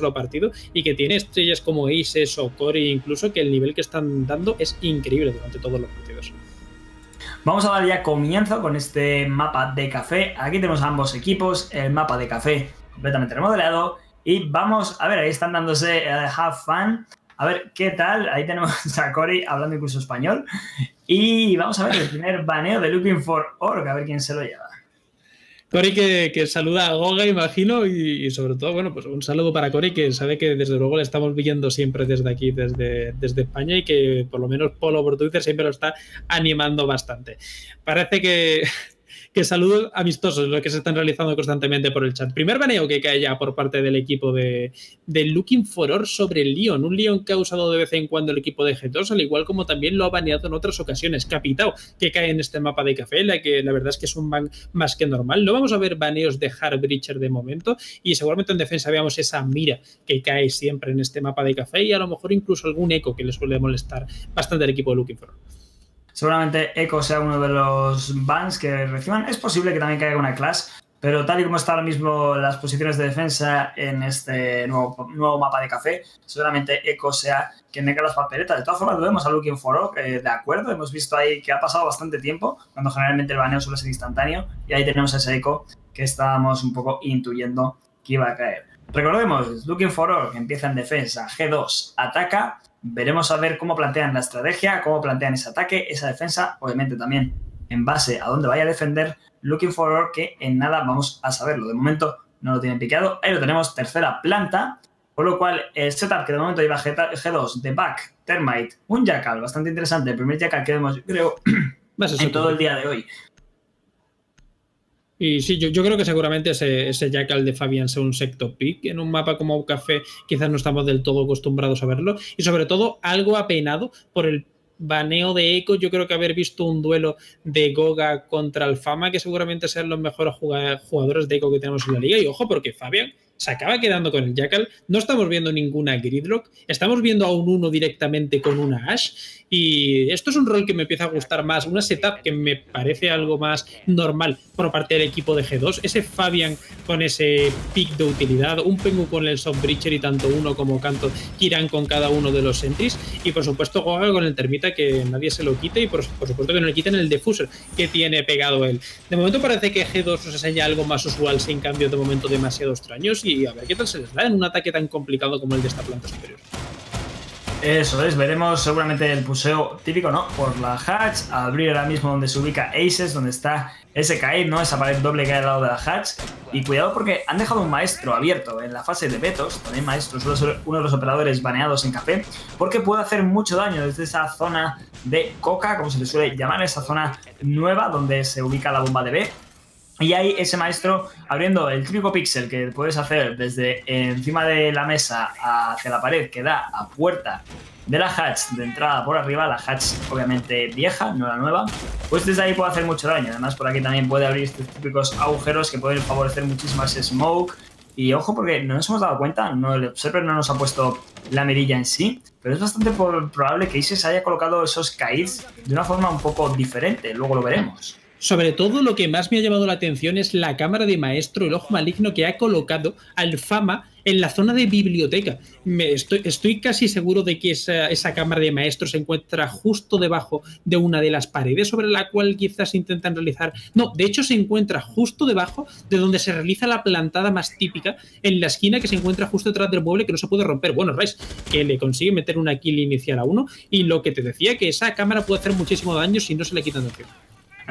solo partido y que tiene estrellas como Aces o Corey incluso que el nivel que están dando es increíble durante todos los partidos. Vamos a dar ya comienzo con este mapa de café. Aquí tenemos ambos equipos, el mapa de café completamente remodelado. Y vamos, a ver, ahí están dándose uh, Have Fun. A ver qué tal. Ahí tenemos a Cory hablando incluso español. Y vamos a ver el primer baneo de Looking for Org, a ver quién se lo lleva. Cory que, saluda a Goga, imagino, y, sobre todo, bueno, pues un saludo para Cory que sabe que desde luego le estamos viendo siempre desde aquí, desde, desde España, y que por lo menos Polo por siempre lo está animando bastante. Parece que que saludos amistosos los que se están realizando constantemente por el chat. Primer baneo que cae ya por parte del equipo de, Looking for Or sobre el Leon, un Leon que ha usado de vez en cuando el equipo de G2, al igual como también lo ha baneado en otras ocasiones. Capitao, que cae en este mapa de café, la que la verdad es que es un ban más que normal. No vamos a ver baneos de Breacher de momento y seguramente en defensa veamos esa mira que cae siempre en este mapa de café y a lo mejor incluso algún eco que le suele molestar bastante al equipo de Looking for Or. Seguramente Echo sea uno de los bans que reciban. Es posible que también caiga una clase, pero tal y como están ahora mismo las posiciones de defensa en este nuevo, nuevo mapa de café, seguramente Echo sea quien tenga las papeletas. De todas formas, lo vemos a Looking for de acuerdo. Hemos visto ahí que ha pasado bastante tiempo, cuando generalmente el baneo suele ser instantáneo, y ahí tenemos ese Echo que estábamos un poco intuyendo que iba a caer. Recordemos, Looking for que empieza en defensa, G2 ataca, Veremos a ver cómo plantean la estrategia, cómo plantean ese ataque, esa defensa, obviamente también en base a dónde vaya a defender Looking Forward, que en nada vamos a saberlo. De momento no lo tienen picado. Ahí lo tenemos, tercera planta. Por lo cual, el setup que de momento lleva G2, de Back, Termite, un Jackal, bastante interesante. El primer Jackal que vemos, creo, en todo el día de hoy. Y sí, yo, creo que seguramente ese, ese Jackal de Fabian sea un sector pick. En un mapa como Café quizás no estamos del todo acostumbrados a verlo. Y sobre todo algo apenado por el baneo de Echo. Yo creo que haber visto un duelo de Goga contra Alfama, que seguramente sean los mejores jugadores de Echo que tenemos en la liga. Y ojo, porque Fabian se acaba quedando con el Jackal. No estamos viendo ninguna Gridlock. Estamos viendo a un 1 directamente con una Ash. Y esto es un rol que me empieza a gustar más. Una setup que me parece algo más normal por parte del equipo de G2. Ese Fabian con ese pick de utilidad. Un Pengu con el Breacher y tanto uno como Canto irán con cada uno de los sentries. Y por supuesto Goga con el Termita que nadie se lo quite. Y por, supuesto que no le quiten el Diffuser que tiene pegado él. De momento parece que G2 os enseña algo más usual sin cambio de momento demasiado extraños a ver qué tal se les da en un ataque tan complicado como el de esta planta superior. Eso es, veremos seguramente el puseo típico, ¿no? Por la hatch, abrir ahora mismo donde se ubica Aces, donde está ese caer, ¿no? Esa pared doble que hay al lado de la hatch. Y cuidado porque han dejado un maestro abierto en la fase de vetos, también maestro, suele ser uno de los operadores baneados en café, porque puede hacer mucho daño desde esa zona de coca, como se le suele llamar, esa zona nueva donde se ubica la bomba de B y hay ese maestro abriendo el típico pixel que puedes hacer desde encima de la mesa hacia la pared que da a puerta de la hatch de entrada por arriba, la hatch obviamente vieja, no la nueva, pues desde ahí puede hacer mucho daño. Además por aquí también puede abrir estos típicos agujeros que pueden favorecer muchísimo ese smoke. Y ojo porque no nos hemos dado cuenta, no, el Observer no nos ha puesto la mirilla en sí, pero es bastante probable que Isis haya colocado esos kaids de una forma un poco diferente, luego lo veremos. Sobre todo lo que más me ha llamado la atención es la cámara de maestro, el ojo maligno que ha colocado al Fama en la zona de biblioteca. Estoy, casi seguro de que esa, cámara de maestro se encuentra justo debajo de una de las paredes sobre la cual quizás intentan realizar... No, de hecho se encuentra justo debajo de donde se realiza la plantada más típica, en la esquina que se encuentra justo detrás del mueble que no se puede romper. Bueno, Rice, que le consigue meter una kill inicial a uno y lo que te decía, que esa cámara puede hacer muchísimo daño si no se le quitan atención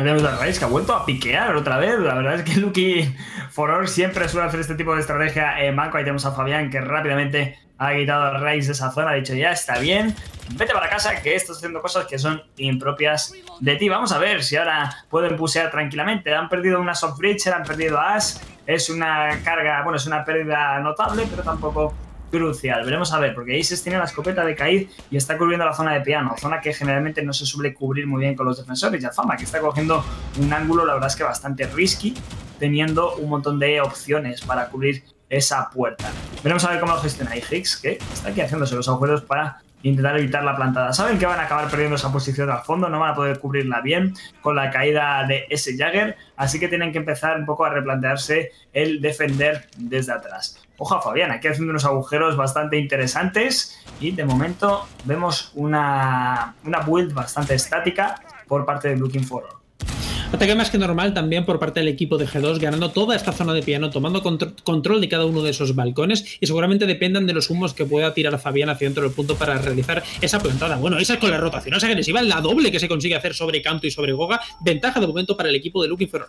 tenemos a Rice que ha vuelto a piquear otra vez. La verdad es que Lucky Foror siempre suele hacer este tipo de estrategia en banco. Ahí tenemos a Fabián que rápidamente ha quitado a Rice de esa zona. Ha dicho, ya está bien, vete para casa que estás haciendo cosas que son impropias de ti. Vamos a ver si ahora pueden pusear tranquilamente. Han perdido una soft breacher, han perdido a Ash. Es una carga, bueno, es una pérdida notable, pero tampoco crucial. Veremos a ver, porque Aces tiene la escopeta de Caid y está cubriendo la zona de piano, zona que generalmente no se suele cubrir muy bien con los defensores. Ya Fama, que está cogiendo un ángulo, la verdad es que bastante risky, teniendo un montón de opciones para cubrir esa puerta. Veremos a ver cómo lo gestiona Higgs, que está aquí haciéndose los agujeros para intentar evitar la plantada. Saben que van a acabar perdiendo esa posición al fondo, no van a poder cubrirla bien con la caída de ese Jagger, así que tienen que empezar un poco a replantearse el defender desde atrás. Ojo a Fabián, aquí haciendo unos agujeros bastante interesantes y de momento vemos una, una build bastante estática por parte de Looking Forward. Ataque más que normal también por parte del equipo de G2, ganando toda esta zona de piano, tomando control de cada uno de esos balcones y seguramente dependan de los humos que pueda tirar Fabián hacia dentro del punto para realizar esa plantada. Bueno, esa es con la rotación agresiva, la doble que se consigue hacer sobre Canto y sobre Goga. Ventaja de momento para el equipo de Looking For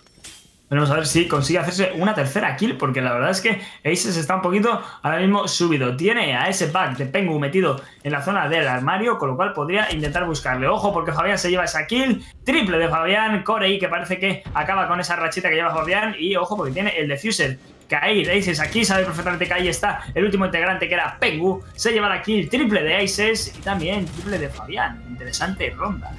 Vamos a ver si consigue hacerse una tercera kill, porque la verdad es que Aces está un poquito ahora mismo subido. Tiene a ese pack de Pengu metido en la zona del armario, con lo cual podría intentar buscarle. Ojo, porque Fabián se lleva esa kill. Triple de Fabián. Corey, que parece que acaba con esa rachita que lleva Fabián. Y ojo, porque tiene el defuser. Cair, Aces aquí sabe perfectamente que ahí está el último integrante que era Pengu. Se lleva la kill triple de Aces y también triple de Fabián. Interesante ronda.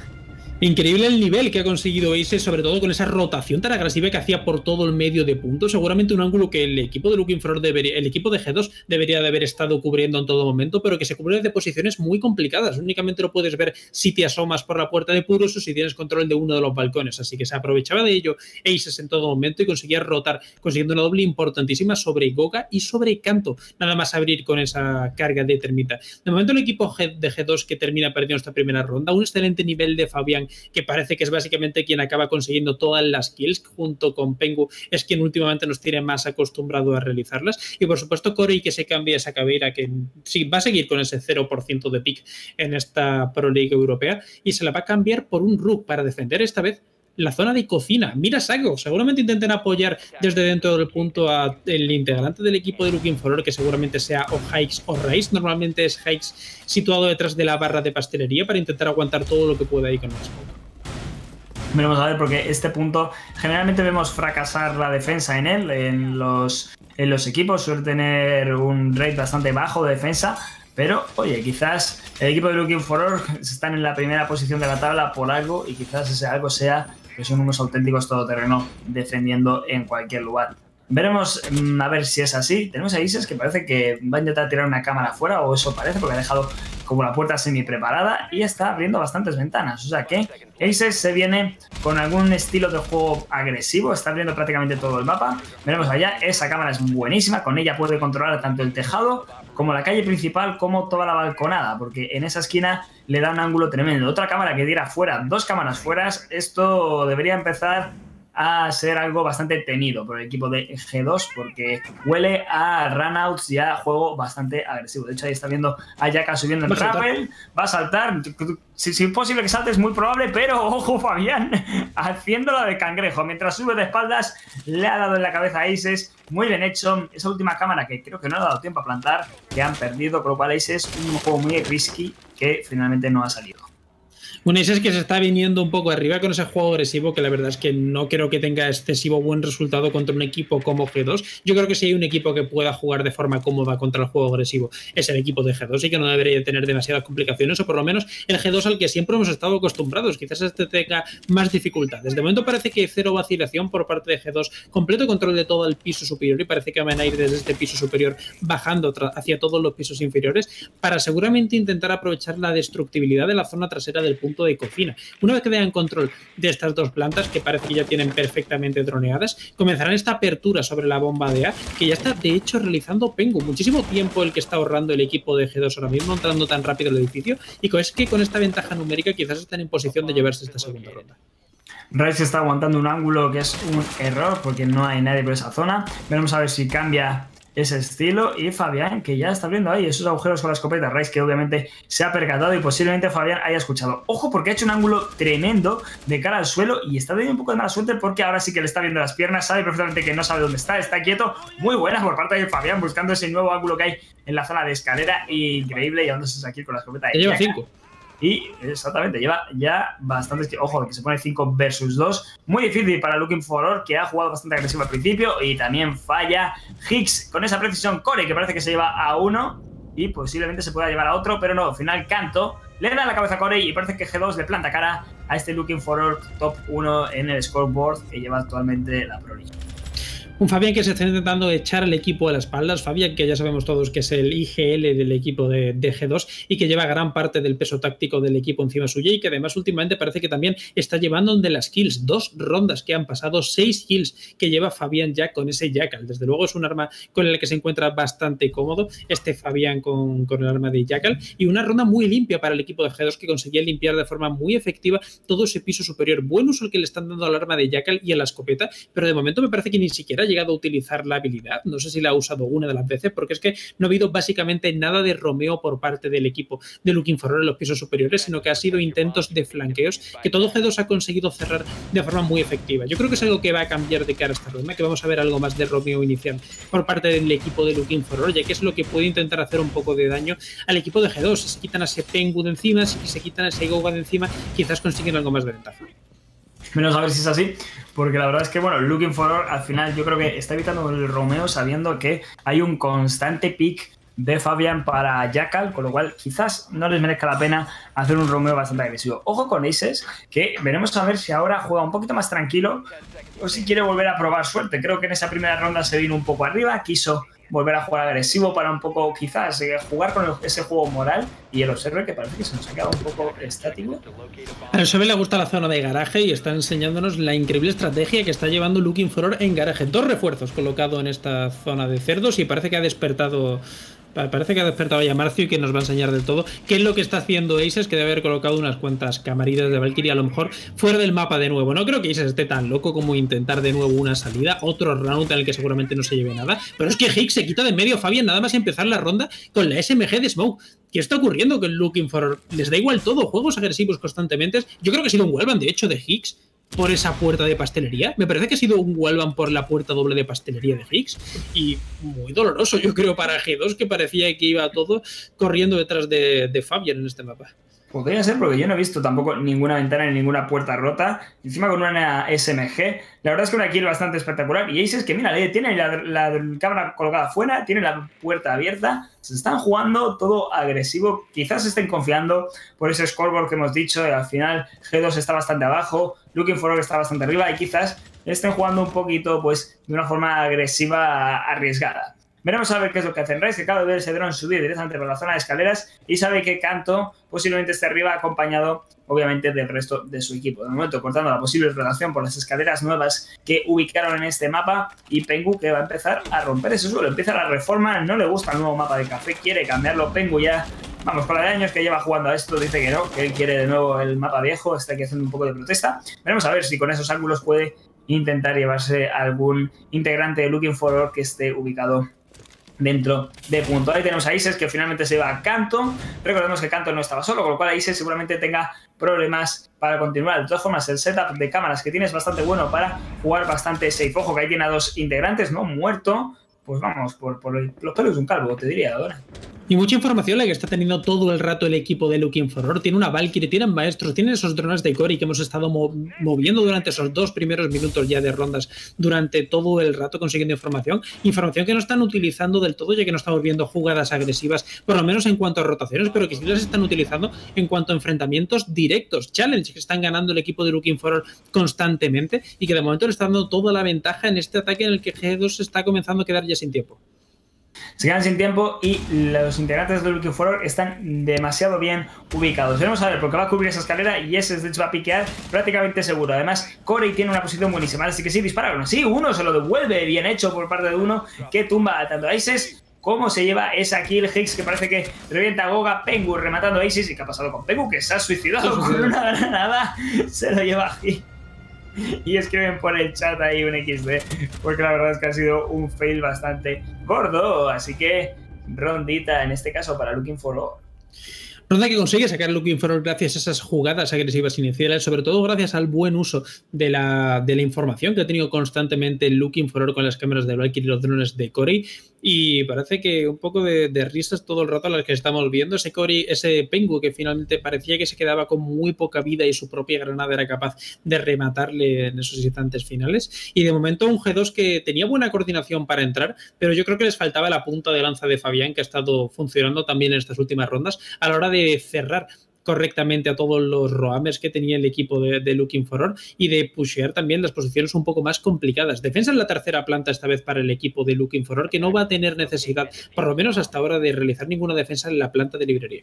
Increíble el nivel que ha conseguido Ace, sobre todo con esa rotación tan agresiva que hacía por todo el medio de punto. Seguramente un ángulo que el equipo de Looking For debería, el equipo de G2 debería de haber estado cubriendo en todo momento, pero que se cubre de posiciones muy complicadas. Únicamente lo puedes ver si te asomas por la puerta de puros o si tienes control de uno de los balcones. Así que se aprovechaba de ello Aces en todo momento y conseguía rotar, consiguiendo una doble importantísima sobre Goga y sobre Canto. Nada más abrir con esa carga de termita. De momento el equipo de G2 que termina perdiendo esta primera ronda, un excelente nivel de Fabián que parece que es básicamente quien acaba consiguiendo todas las kills, junto con Pengu, es quien últimamente nos tiene más acostumbrado a realizarlas. Y por supuesto, Corey que se cambia esa cabera, que sí, va a seguir con ese 0% de pick en esta Pro League europea, y se la va a cambiar por un Rook para defender esta vez la zona de cocina. Mira Sago, seguramente intenten apoyar desde dentro del punto a el integrante del equipo de Looking For que seguramente sea o Hikes o Rice. Normalmente es Hikes situado detrás de la barra de pastelería para intentar aguantar todo lo que pueda ahí con el Vamos a ver, porque este punto generalmente vemos fracasar la defensa en él, en los, en los equipos, suele tener un rate bastante bajo de defensa, pero oye, quizás el equipo de Looking For están en la primera posición de la tabla por algo y quizás ese algo sea que son unos auténticos todoterreno defendiendo en cualquier lugar. Veremos mm, a ver si es así. Tenemos a Isis que parece que va a intentar tirar una cámara afuera, o eso parece, porque ha dejado como la puerta semi preparada y está abriendo bastantes ventanas. O sea que Aces se viene con algún estilo de juego agresivo, está abriendo prácticamente todo el mapa. Veremos allá, esa cámara es buenísima, con ella puede controlar tanto el tejado como la calle principal, como toda la balconada, porque en esa esquina le da un ángulo tremendo. Otra cámara que diera fuera, dos cámaras fuera, esto debería empezar a ser algo bastante temido por el equipo de G2 porque huele a runouts y a juego bastante agresivo. De hecho, ahí está viendo a Yaka subiendo en rappel, va a saltar. Si, es posible que salte, es muy probable, pero ojo, Fabián, haciéndola de cangrejo. Mientras sube de espaldas, le ha dado en la cabeza a Aces. Muy bien hecho. Esa última cámara que creo que no ha dado tiempo a plantar, que han perdido, con lo cual Aces un juego muy risky que finalmente no ha salido. Un es que se está viniendo un poco arriba con ese juego agresivo que la verdad es que no creo que tenga excesivo buen resultado contra un equipo como G2. Yo creo que si hay un equipo que pueda jugar de forma cómoda contra el juego agresivo es el equipo de G2 y que no debería tener demasiadas complicaciones o por lo menos el G2 al que siempre hemos estado acostumbrados. Quizás este tenga más dificultades. De momento parece que hay cero vacilación por parte de G2, completo control de todo el piso superior y parece que van a ir desde este piso superior bajando hacia todos los pisos inferiores para seguramente intentar aprovechar la destructibilidad de la zona trasera del punto de cocina. Una vez que tengan control de estas dos plantas, que parece que ya tienen perfectamente droneadas, comenzarán esta apertura sobre la bomba de A, que ya está de hecho realizando Pengu. Muchísimo tiempo el que está ahorrando el equipo de G2 ahora mismo, entrando tan rápido el edificio, y es que con esta ventaja numérica quizás están en posición de llevarse esta segunda ronda. Rice está aguantando un ángulo que es un error porque no hay nadie por esa zona. Veremos a ver si cambia ese estilo. Y Fabián, que ya está viendo ahí esos agujeros con la escopeta Rice, que obviamente se ha percatado y posiblemente Fabián haya escuchado. Ojo, porque ha hecho un ángulo tremendo de cara al suelo y está teniendo un poco de mala suerte porque ahora sí que le está viendo las piernas, sabe perfectamente que no sabe dónde está, está quieto. Muy buena por parte de Fabián buscando ese nuevo ángulo que hay en la zona de escalera. Increíble, llevándose aquí con la escopeta. Lleva 5. Y exactamente, lleva ya bastantes. Ojo, que se pone 5 versus 2. Muy difícil para Looking For que ha jugado bastante agresivo al principio y también falla. Hicks con esa precisión. Core, que parece que se lleva a uno y posiblemente se pueda llevar a otro, pero no, al final Canto le da la cabeza a Corey y parece que G2 le planta cara a este Looking For top 1 en el scoreboard que lleva actualmente la Pro Un Fabián que se está intentando echar el equipo a las espaldas. Fabián que ya sabemos todos que es el IGL del equipo de, G2 y que lleva gran parte del peso táctico del equipo encima suya y que además últimamente parece que también está llevando de las kills. Dos rondas que han pasado, seis kills que lleva Fabián ya con ese Jackal. Desde luego es un arma con el que se encuentra bastante cómodo este Fabián con, con el arma de Jackal y una ronda muy limpia para el equipo de G2 que conseguía limpiar de forma muy efectiva todo ese piso superior. Buen uso el que le están dando al arma de Jackal y a la escopeta, pero de momento me parece que ni siquiera llegado a utilizar la habilidad. No sé si la ha usado una de las veces, porque es que no ha habido básicamente nada de Romeo por parte del equipo de Looking for en los pisos superiores, sino que ha sido intentos de flanqueos que todo G2 ha conseguido cerrar de forma muy efectiva. Yo creo que es algo que va a cambiar de cara a esta ronda, que vamos a ver algo más de Romeo inicial por parte del equipo de Looking for ya que es lo que puede intentar hacer un poco de daño al equipo de G2. Si se quitan a ese Pengu de encima, si se quitan a ese Goga de encima, quizás consiguen algo más de ventaja. Menos a ver si es así, porque la verdad es que, bueno, Looking for al final yo creo que está evitando el Romeo sabiendo que hay un constante pick de Fabian para Jackal, con lo cual quizás no les merezca la pena hacer un Romeo bastante agresivo. Ojo con Aces, que veremos a ver si ahora juega un poquito más tranquilo o si quiere volver a probar suerte. Creo que en esa primera ronda se vino un poco arriba, quiso volver a jugar agresivo para un poco, quizás, eh, jugar con ese juego moral. Y el observe que parece que se nos ha quedado un poco estático. A Observer le gusta la zona de garaje y está enseñándonos la increíble estrategia que está llevando Looking for en garaje. Dos refuerzos colocados en esta zona de cerdos y parece que ha despertado Parece que ha despertado ya Marcio y que nos va a enseñar del todo qué es lo que está haciendo Aces, que debe haber colocado unas cuantas camarillas de Valkyrie a lo mejor fuera del mapa de nuevo. No creo que Aces esté tan loco como intentar de nuevo una salida, otro round en el que seguramente no se lleve nada. Pero es que Higgs se quita de medio Fabian nada más empezar la ronda con la SMG de Smoke. ¿Qué está ocurriendo con Looking for? Les da igual todo, juegos agresivos constantemente. Yo creo que ha sido un Wellman, de hecho, de Higgs por esa puerta de pastelería. Me parece que ha sido un Wallban por la puerta doble de pastelería de Higgs. Y muy doloroso, yo creo, para G2, que parecía que iba todo corriendo detrás de, de Fabian en este mapa. Podría ser porque yo no he visto tampoco ninguna ventana ni ninguna puerta rota. Encima con una SMG. La verdad es que una kill bastante espectacular. Y Ace es que, mira, tiene la, cámara colocada fuera, tiene la puerta abierta. Se están jugando todo agresivo. Quizás estén confiando por ese scoreboard que hemos dicho. Al final G2 está bastante abajo. Looking for está bastante arriba. Y quizás estén jugando un poquito, pues, de una forma agresiva, arriesgada. Veremos a ver qué es lo que hacen Rice, que acaba de ver ese dron subir directamente por la zona de escaleras y sabe que Canto posiblemente esté arriba acompañado, obviamente, del resto de su equipo. De momento, cortando la posible relación por las escaleras nuevas que ubicaron en este mapa y Pengu que va a empezar a romper ese suelo. Empieza la reforma, no le gusta el nuevo mapa de café, quiere cambiarlo. Pengu ya, vamos, la de años que lleva jugando a esto, dice que no, que él quiere de nuevo el mapa viejo, está aquí haciendo un poco de protesta. Veremos a ver si con esos ángulos puede intentar llevarse algún integrante de Looking For que esté ubicado dentro de punto. Ahí tenemos a Ises que finalmente se va a Canto. Recordemos que Canto no estaba solo, con lo cual Ises seguramente tenga problemas para continuar. De todas formas, el setup de cámaras que tiene es bastante bueno para jugar bastante safe. Ojo que ahí tiene a dos integrantes, ¿no? Muerto. Pues vamos, por, por los pelos de un calvo, te diría ahora. Y mucha información la que está teniendo todo el rato el equipo de Looking for Tiene una Valkyrie, tienen maestros, tienen esos drones de Cory que hemos estado moviendo durante esos dos primeros minutos ya de rondas, durante todo el rato consiguiendo información. Información que no están utilizando del todo, ya que no estamos viendo jugadas agresivas, por lo menos en cuanto a rotaciones, pero que sí las están utilizando en cuanto a enfrentamientos directos, challenge que están ganando el equipo de Looking for constantemente y que de momento le está dando toda la ventaja en este ataque en el que G2 se está comenzando a quedar ya sin tiempo. Se quedan sin tiempo y los integrantes de Looking For están demasiado bien ubicados. Veremos a ver, porque va a cubrir esa escalera y ese Sledge va a piquear prácticamente seguro. Además, Corey tiene una posición buenísima, así que sí, dispara. Sí, uno se lo devuelve, bien hecho por parte de uno, que tumba tanto a Isis cómo se lleva esa kill Higgs que parece que revienta a Goga, Pengu rematando a Isis y qué ha pasado con Pengu que se ha suicidado con una granada, se lo lleva Higgs. y escriben por el chat ahí un XD, porque la verdad es que ha sido un fail bastante gordo. Así que rondita en este caso para Looking for All. Ronda que consigue sacar Looking for gracias a esas jugadas agresivas iniciales, sobre todo gracias al buen uso de la, de la información que ha tenido constantemente Looking for con las cámaras de Valkyrie y los drones de Corey y parece que un poco de, risas todo el rato a las que estamos viendo. Ese Cory, ese Pengu que finalmente parecía que se quedaba con muy poca vida y su propia granada era capaz de rematarle en esos instantes finales. Y de momento un G2 que tenía buena coordinación para entrar, pero yo creo que les faltaba la punta de lanza de Fabián que ha estado funcionando también en estas últimas rondas a la hora de cerrar correctamente a todos los roamers que tenía el equipo de, Looking for Or y de pushear también las posiciones un poco más complicadas. Defensa en la tercera planta esta vez para el equipo de Looking for Or, que no va a tener necesidad, por lo menos hasta ahora, de realizar ninguna defensa en la planta de librería.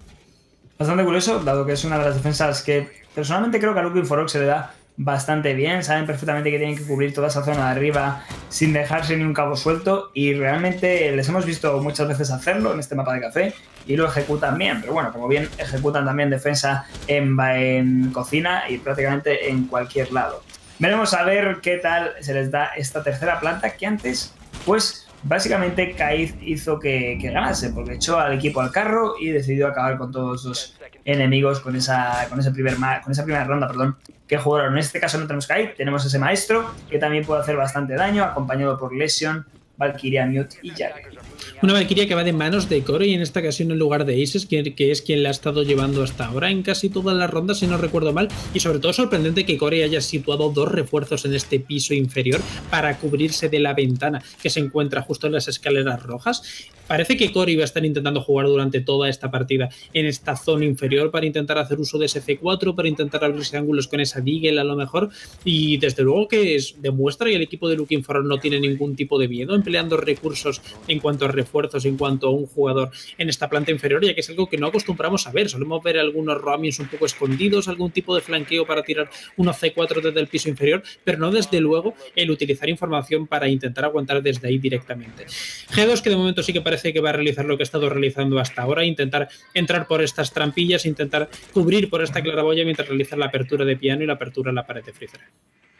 Bastante curioso, dado que es una de las defensas que personalmente creo que a Looking for Or se le da bastante bien, saben perfectamente que tienen que cubrir toda esa zona de arriba sin dejarse ni un cabo suelto y realmente les hemos visto muchas veces hacerlo en este mapa de café y lo ejecutan bien, pero bueno, como bien ejecutan también defensa en, cocina y prácticamente en cualquier lado. Veremos a ver qué tal se les da esta tercera planta que antes pues básicamente Kaiz hizo que, ganase, porque echó al equipo al carro y decidió acabar con todos los enemigos con esa, con ese primer, con esa primera ronda perdón, que jugaron. En este caso no tenemos Kaiz, tenemos ese maestro que también puede hacer bastante daño, acompañado por Lesion, Valkyria, Mute y Jack. Una Valkyria que va de manos de Core y en esta ocasión en lugar de Aces, que, es quien la ha estado llevando hasta ahora en casi todas las rondas, si no recuerdo mal. Y sobre todo sorprendente que Core haya situado dos refuerzos en este piso inferior para cubrirse de la ventana que se encuentra justo en las escaleras rojas. Parece que Core iba a estar intentando jugar durante toda esta partida en esta zona inferior para intentar hacer uso de ese C4, para intentar abrirse ángulos con esa Deagle a lo mejor. Y desde luego que es, demuestra que el equipo de Looking For no tiene ningún tipo de miedo empleando recursos en cuanto a refuerzos, en cuanto a un jugador en esta planta inferior, ya que es algo que no acostumbramos a ver. Solemos ver algunos roamings un poco escondidos, algún tipo de flanqueo para tirar unos C4 desde el piso inferior, pero no desde luego el utilizar información para intentar aguantar desde ahí directamente. G2 que de momento sí que parece que va a realizar lo que ha estado realizando hasta ahora, intentar entrar por estas trampillas, intentar cubrir por esta claraboya mientras realiza la apertura de piano y la apertura en la pared de freezer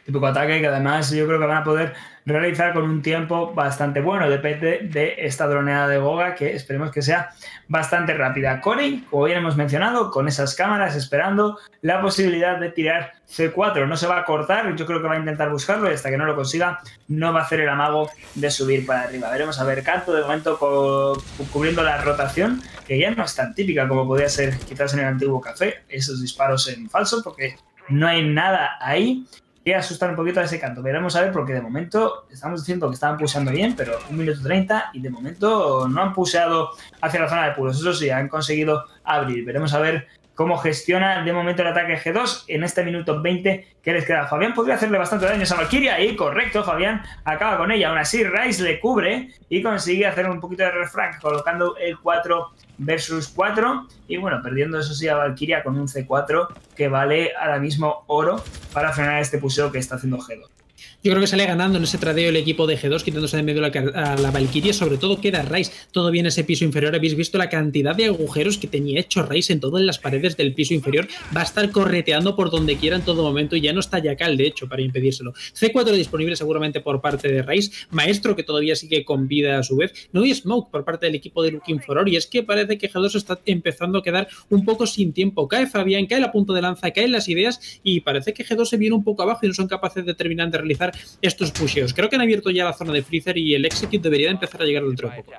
típico ataque que además yo creo que van a poder realizar con un tiempo bastante bueno. Depende de esta droneada de Goga que esperemos que sea bastante rápida. Corey, como bien hemos mencionado, con esas cámaras esperando la posibilidad de tirar C4. No se va a cortar, yo creo que va a intentar buscarlo y hasta que no lo consiga no va a hacer el amago de subir para arriba. Veremos a ver, Canto de momento cubriendo la rotación, que ya no es tan típica como podía ser quizás en el antiguo café, esos disparos en falso, porque no hay nada ahí que asustar un poquito a ese canto. Veremos a ver, porque de momento estamos diciendo que estaban puseando bien, pero un minuto 30 y de momento no han puseado hacia la zona de puros. Eso sí, han conseguido abrir. Veremos a ver cómo gestiona de momento el ataque G2 en este minuto 20 que les queda. Fabián podría hacerle bastante daño a Valkyria y correcto, Fabián acaba con ella. Aún así, Rice le cubre y consigue hacer un poquito de refrag colocando el 4 versus 4 y bueno, perdiendo eso sí a Valkyria con un C4 que vale ahora mismo oro para frenar este puseo que está haciendo G2. Yo creo que sale ganando en ese tradeo el equipo de G2, quitándose de medio la, a la Valkyrie. Sobre todo queda Rice todavía en ese piso inferior. Habéis visto la cantidad de agujeros que tenía hecho Rice en todas las paredes del piso inferior. Va a estar correteando por donde quiera en todo momento y ya no está Yakal, de hecho, para impedírselo. C4 disponible seguramente por parte de Rice. Maestro que todavía sigue con vida a su vez. No hay Smoke por parte del equipo de Looking for Or. Y es que parece que G2 está empezando a quedar un poco sin tiempo. Cae Fabián, cae la punta de lanza, caen las ideas y parece que G2 se viene un poco abajo y no son capaces de terminar de realizar estos pusheos. Creo que han abierto ya la zona de Freezer y el Execute debería empezar a llegar dentro de poco.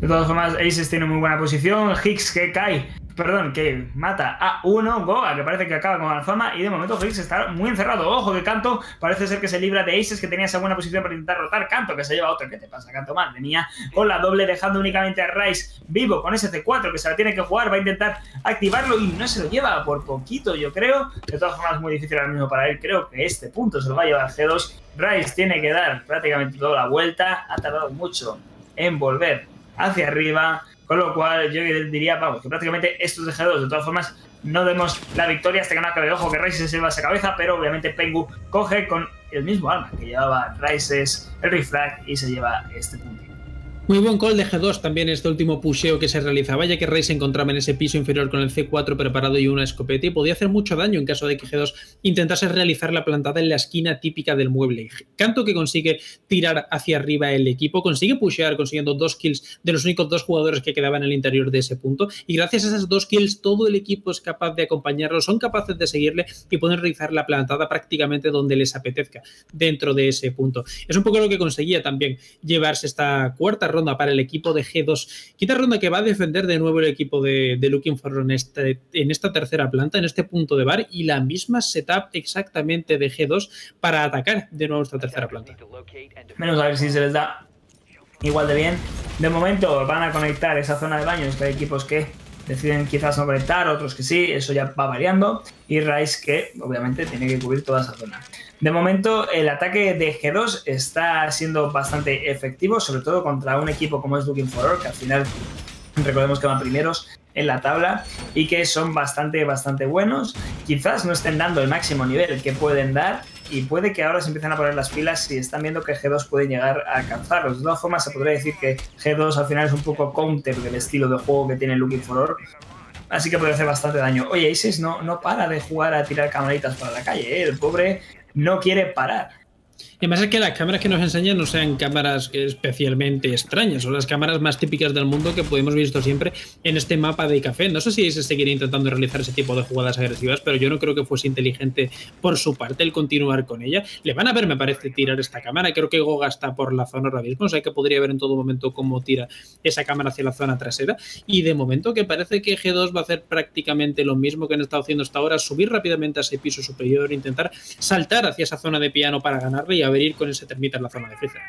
De todas formas, Aces tiene muy buena posición. Higgs que cae, perdón, que mata a uno. Goa, que parece que acaba con zona. Y de momento Higgs está muy encerrado. Ojo que Canto parece ser que se libra de Aces, que tenía esa buena posición para intentar rotar. Canto, que se lleva otro. ¿Qué te pasa, Canto? Mal, venía con la doble, dejando únicamente a Rice vivo con ese C4 que se la tiene que jugar. Va a intentar activarlo y no se lo lleva por poquito, yo creo. De todas formas, muy difícil ahora mismo para él. Creo que este punto se lo va a llevar G2. Rice tiene que dar prácticamente toda la vuelta. Ha tardado mucho en volver hacia arriba, con lo cual yo diría, vamos, que prácticamente estos dejados, de todas formas, no demos la victoria hasta que no acabe. Ojo que Rice se lleva esa cabeza, pero obviamente Pengu coge con el mismo arma que llevaba Rices, el refrag, y se lleva este punto. Muy buen call de G2 también este último pusheo que se realizaba, ya que Rey se encontraba en ese piso inferior con el C4 preparado y una escopeta y podía hacer mucho daño en caso de que G2 intentase realizar la plantada en la esquina típica del mueble. Canto que consigue tirar hacia arriba el equipo, consigue pushear consiguiendo dos kills de los únicos dos jugadores que quedaban en el interior de ese punto y gracias a esas dos kills todo el equipo es capaz de acompañarlo, son capaces de seguirle y pueden realizar la plantada prácticamente donde les apetezca dentro de ese punto. Es un poco lo que conseguía también llevarse esta cuarta para el equipo de G2. Quinta ronda que va a defender de nuevo el equipo de, Looking for en, este, en esta tercera planta, en este punto de bar, y la misma setup exactamente de G2 para atacar de nuevo esta tercera planta. Menos a ver si se les da igual de bien. De momento van a conectar esa zona de baños, que hay equipos que deciden quizás no conectar, otros que sí, eso ya va variando. Y Rice que obviamente tiene que cubrir toda esa zona. De momento, el ataque de G2 está siendo bastante efectivo, sobre todo contra un equipo como es Looking for All, que al final recordemos que van primeros en la tabla y que son bastante, bastante buenos. Quizás no estén dando el máximo nivel que pueden dar y puede que ahora se empiecen a poner las pilas si están viendo que G2 puede llegar a alcanzarlos. De todas formas, se podría decir que G2 al final es un poco counter del estilo de juego que tiene Looking for All. Así que puede hacer bastante daño. Oye, Isis no, no para de jugar a tirar camaritas para la calle, ¿eh? el pobre no quiere parar. Y además es que las cámaras que nos enseñan no sean cámaras especialmente extrañas, son las cámaras más típicas del mundo que podemos visto siempre en este mapa de café. No sé si se seguiría intentando realizar ese tipo de jugadas agresivas, pero yo no creo que fuese inteligente por su parte el continuar con ella. Le van a ver, me parece, tirar esta cámara. Creo que Goga está por la zona ahora mismo, o sea que podría ver en todo momento cómo tira esa cámara hacia la zona trasera. Y de momento que parece que G2 va a hacer prácticamente lo mismo que han estado haciendo hasta ahora, subir rápidamente a ese piso superior, intentar saltar hacia esa zona de piano para ganarle abrir con ese termita en la zona de freezer.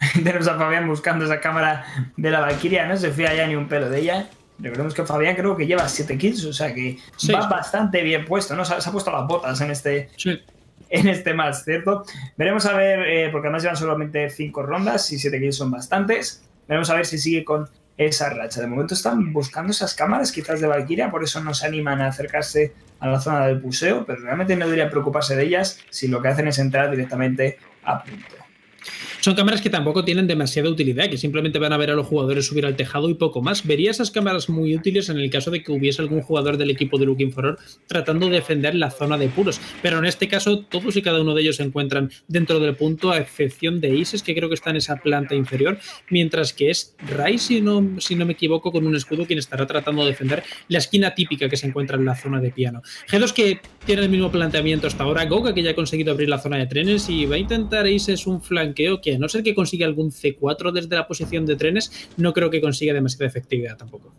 Tenemos a Fabián buscando esa cámara de la Valkyria, no se fía ya ni un pelo de ella. Recordemos que Fabián creo que lleva 7 kills, o sea que va bastante bien puesto, ¿no? Se ha, puesto las botas en este, en este match, ¿cierto? Veremos a ver, eh, porque además llevan solamente 5 rondas y 7 kills son bastantes. Veremos a ver si sigue con esa racha. De momento están buscando esas cámaras quizás de Valkyria, por eso no se animan a acercarse a la zona del puseo, pero realmente no debería preocuparse de ellas si lo que hacen es entrar directamente a punto. Son cámaras que tampoco tienen demasiada utilidad, que simplemente van a ver a los jugadores subir al tejado y poco más. Vería esas cámaras muy útiles en el caso de que hubiese algún jugador del equipo de Looking for tratando de defender la zona de puros. Pero en este caso, todos y cada uno de ellos se encuentran dentro del punto, a excepción de Isis, que creo que está en esa planta inferior, mientras que es Rai, si no, si no me equivoco, con un escudo quien estará tratando de defender la esquina típica que se encuentra en la zona de piano. G2 que tiene el mismo planteamiento hasta ahora, Goga que ya ha conseguido abrir la zona de trenes y va a intentar Isis un flanqueo que a no ser que consiga algún C4 desde la posición de trenes, no creo que consiga demasiada efectividad tampoco.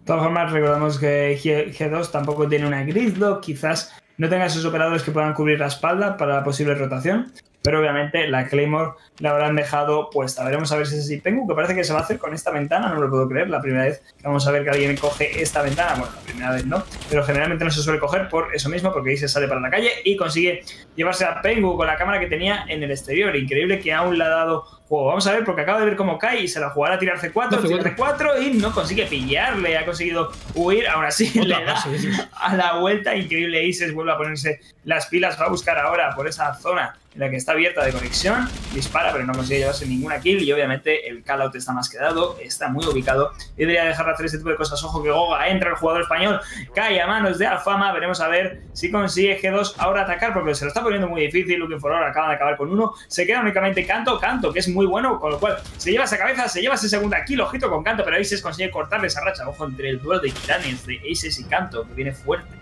De todas formas, recordamos que G2 tampoco tiene una gridlock, quizás no tenga esos operadores que puedan cubrir la espalda para la posible rotación, pero obviamente la Claymore la habrán dejado puesta. Veremos a ver si es así. Pengu, que parece que se va a hacer con esta ventana, no lo puedo creer. La primera vez que vamos a ver que alguien coge esta ventana, bueno, la primera vez no, pero generalmente no se suele coger por eso mismo, porque ahí se sale para la calle y consigue llevarse a Pengu con la cámara que tenía en el exterior. Increíble que aún le ha dado juego. Vamos a ver, porque acaba de ver cómo cae y se la jugará a tirar C4, C4 y no consigue pillarle. Ha conseguido huir, ahora sí le da a la vuelta. Increíble, Isis vuelve a ponerse las pilas, va a buscar ahora por esa zona en la que está abierta de conexión, dispara pero no consigue llevarse ninguna kill y obviamente el callout está más quedado, está muy ubicado y debería dejar de hacer este tipo de cosas. Ojo que Goga entra el jugador español, cae a manos de Alfama, veremos a ver si consigue G2 ahora atacar porque se lo está poniendo muy difícil, Looking for ahora acaba de acabar con uno, se queda únicamente Canto, Canto que es muy bueno, con lo cual se lleva esa cabeza, se lleva ese segunda kill, ojito con Canto, pero Aces consigue cortarle esa racha, ojo entre el duelo de titanes de Aces y Canto que viene fuerte.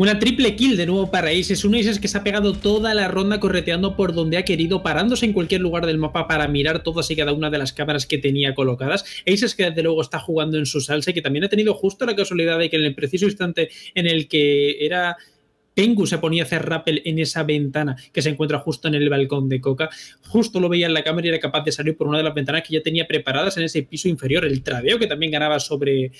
Una triple kill de nuevo para Aces. Un Aces que se ha pegado toda la ronda correteando por donde ha querido, parándose en cualquier lugar del mapa para mirar todas y cada una de las cámaras que tenía colocadas. Aces que desde luego está jugando en su salsa y que también ha tenido justo la casualidad de que en el preciso instante en el que era Pengu se ponía a hacer rappel en esa ventana que se encuentra justo en el balcón de Coca. Justo lo veía en la cámara y era capaz de salir por una de las ventanas que ya tenía preparadas en ese piso inferior. El tradeo que también ganaba sobre,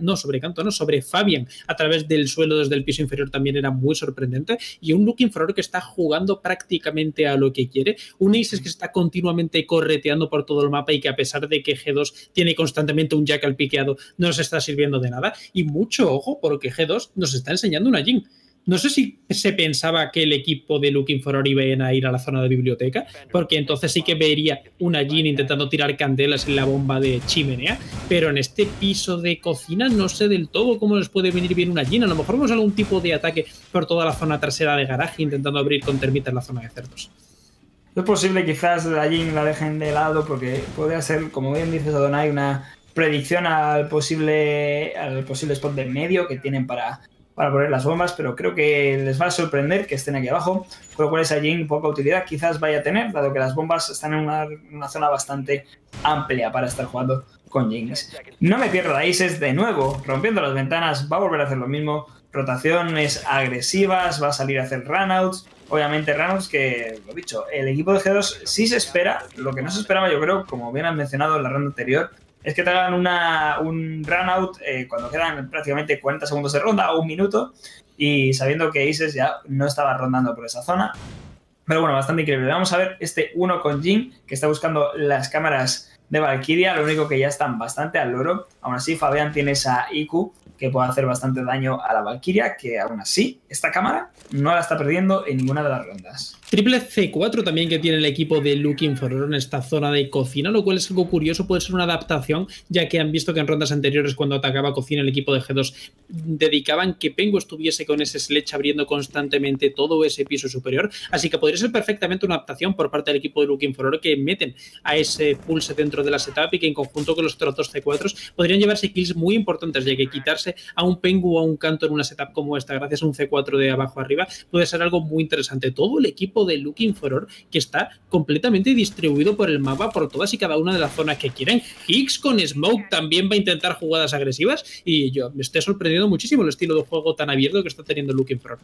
no sobre Canto, no, sobre Fabian a través del suelo desde el piso inferior también era muy sorprendente. Y un Looking inferior que está jugando prácticamente a lo que quiere. Un Aces que está continuamente correteando por todo el mapa y que a pesar de que G2 tiene constantemente un Jackal piqueado, no nos está sirviendo de nada. Y mucho ojo porque G2 nos está enseñando una Jin. No sé si se pensaba que el equipo de Looking for Ori iba a ir a la zona de biblioteca, porque entonces sí que vería una Jean intentando tirar candelas en la bomba de chimenea, pero en este piso de cocina no sé del todo cómo les puede venir bien una Jean. A lo mejor vemos algún tipo de ataque por toda la zona trasera de garaje intentando abrir con termitas la zona de cerdos. Es posible quizás la Jean la dejen de lado porque puede ser, como bien dices Adonai, una predicción al posible, al posible spot de medio que tienen para para poner las bombas, pero creo que les va a sorprender que estén aquí abajo, con lo cual esa Jin poca utilidad quizás vaya a tener, dado que las bombas están en una, zona bastante amplia para estar jugando con Jinx. No me pierdo Isis de nuevo, rompiendo las ventanas, va a volver a hacer lo mismo, rotaciones agresivas, va a salir a hacer runouts, obviamente runouts que, lo dicho, el equipo de G2 sí se espera, lo que no se esperaba yo creo, como bien han mencionado en la ronda anterior, es que te hagan una, un run out eh, cuando quedan prácticamente 40 segundos de ronda o un minuto y sabiendo que Aces ya no estaba rondando por esa zona. Pero bueno, bastante increíble. Vamos a ver este uno con Jin, que está buscando las cámaras de Valkyria, lo único que ya están bastante al loro. Aún así, Fabián tiene esa IQ que puede hacer bastante daño a la Valkyria, que aún así, esta cámara no la está perdiendo en ninguna de las rondas. Triple C4 también que tiene el equipo de Looking for en esta zona de cocina, lo cual es algo curioso, puede ser una adaptación, ya que han visto que en rondas anteriores cuando atacaba cocina el equipo de G2 dedicaban que Pengu estuviese con ese sledge abriendo constantemente todo ese piso superior, así que podría ser perfectamente una adaptación por parte del equipo de Looking for que meten a ese pulse dentro de la setup y que en conjunto con los trotos C4 podrían llevarse kills muy importantes, ya que quitarse a un Pengu o a un canto en una setup como esta gracias a un C4 de abajo arriba puede ser algo muy interesante. Todo el equipo de Looking for que está completamente distribuido por el mapa, por todas y cada una de las zonas que quieren. Higgs con Smoke también va a intentar jugadas agresivas y yo me estoy sorprendiendo muchísimo el estilo de juego tan abierto que está teniendo Looking for.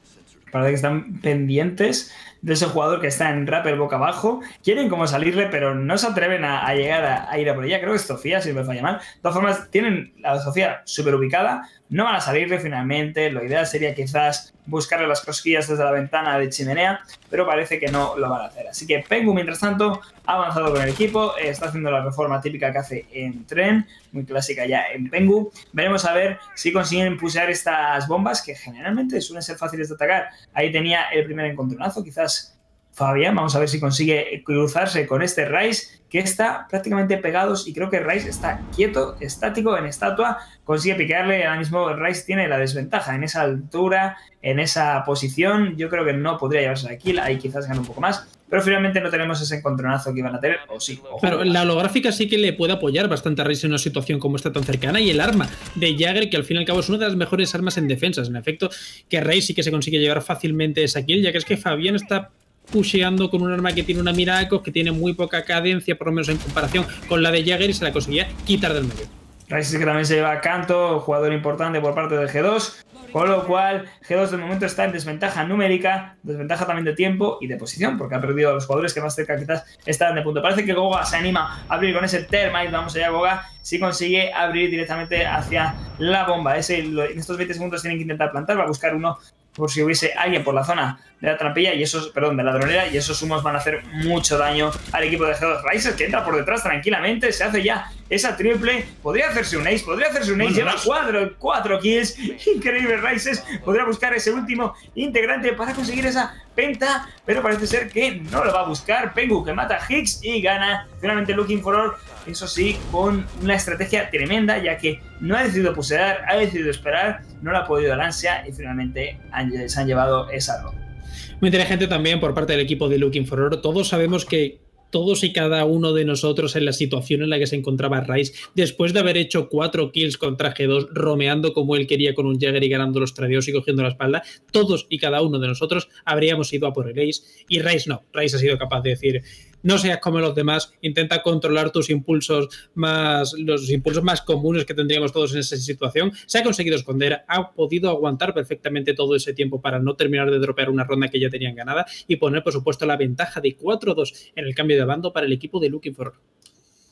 Parece que están pendientes de ese jugador que está en rappel boca abajo. Quieren como salirle, pero no se atreven a, llegar a, ir a por ella. Creo que es Sofía, si me falla mal. De todas formas, tienen a Sofía súper ubicada. No van a salirle finalmente. Lo ideal sería quizás buscarle las cosquillas desde la ventana de chimenea, pero parece que no lo van a hacer. Así que Pengu, mientras tanto, ha avanzado con el equipo. Está haciendo la reforma típica que hace en tren, muy clásica ya en Pengu. Veremos a ver si consiguen pusear estas bombas, que generalmente suelen ser fáciles de atacar. Ahí tenía el primer encontronazo, quizás Fabián, vamos a ver si consigue cruzarse con este Rice, que está prácticamente pegados y creo que Rice está quieto, estático, en estatua, consigue piquearle, ahora mismo Rice tiene la desventaja en esa altura, en esa posición, yo creo que no podría llevarse la kill, ahí quizás gane un poco más, pero finalmente no tenemos ese encontronazo que iban a tener, o sí. Claro, la holográfica sí que le puede apoyar bastante a Rice en una situación como esta tan cercana, y el arma de Jagger, que al fin y al cabo es una de las mejores armas en defensas, en efecto, que Rice sí que se consigue llevar fácilmente esa kill, ya que es que Fabián está pusheando con un arma que tiene una Miracos, que tiene muy poca cadencia, por lo menos en comparación con la de Jagger, y se la conseguía quitar del medio. Rice que también se lleva Canto, jugador importante por parte de G2, con lo cual G2 de momento está en desventaja numérica, desventaja también de tiempo y de posición, porque ha perdido a los jugadores que más cerca quizás están de punto. Parece que Goga se anima a abrir con ese Termite, vamos allá Goga, si consigue abrir directamente hacia la bomba. Ese, en estos 20 segundos tienen que intentar plantar, va a buscar uno por si hubiese alguien por la zona de la trampilla y esos, perdón, de la dronera y esos humos van a hacer mucho daño al equipo de G2 Riser que entra por detrás tranquilamente, se hace ya esa triple, podría hacerse un ace, podría hacerse un ace, lleva cuatro, cuatro kills, increíble Rises, podría buscar ese último integrante para conseguir esa penta, pero parece ser que no lo va a buscar, Pengu que mata a Higgs y gana. Finalmente Looking for All, eso sí, con una estrategia tremenda ya que no ha decidido pusear, ha decidido esperar, no lo ha podido ansia y finalmente se han llevado esa ronda. Muy inteligente también por parte del equipo de Looking for Oro. Todos sabemos que todos y cada uno de nosotros en la situación en la que se encontraba Rice, después de haber hecho cuatro kills contra G2, romeando como él quería con un Jagger y ganando los tradeos y cogiendo la espalda, todos y cada uno de nosotros habríamos ido a por el Ace y Rice no. Rice ha sido capaz de decir, no seas como los demás, intenta controlar tus impulsos más, los impulsos más comunes que tendríamos todos en esa situación. Se ha conseguido esconder, ha podido aguantar perfectamente todo ese tiempo para no terminar de dropear una ronda que ya tenían ganada y poner, por supuesto, la ventaja de 4-2 en el cambio de bando para el equipo de Looking for.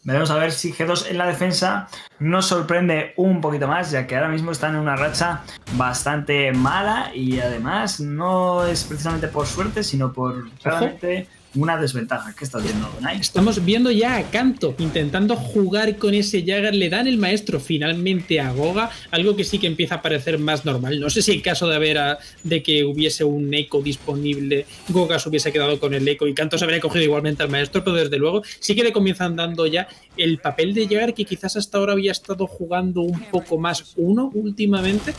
Veremos a ver si G2 en la defensa nos sorprende un poquito más, ya que ahora mismo están en una racha bastante mala y además no es precisamente por suerte, sino por realmente una desventaja. ¿Qué estás viendo, Estamos viendo ya a Canto intentando jugar con ese Jagger. Le dan el maestro finalmente a Goga, algo que sí que empieza a parecer más normal. No sé si el caso de haber de que hubiese un eco disponible, Goga se hubiese quedado con el eco y Canto se habría cogido igualmente al maestro, pero desde luego sí que le comienzan dando ya el papel de Jagger que quizás hasta ahora había estado jugando un poco más uno últimamente.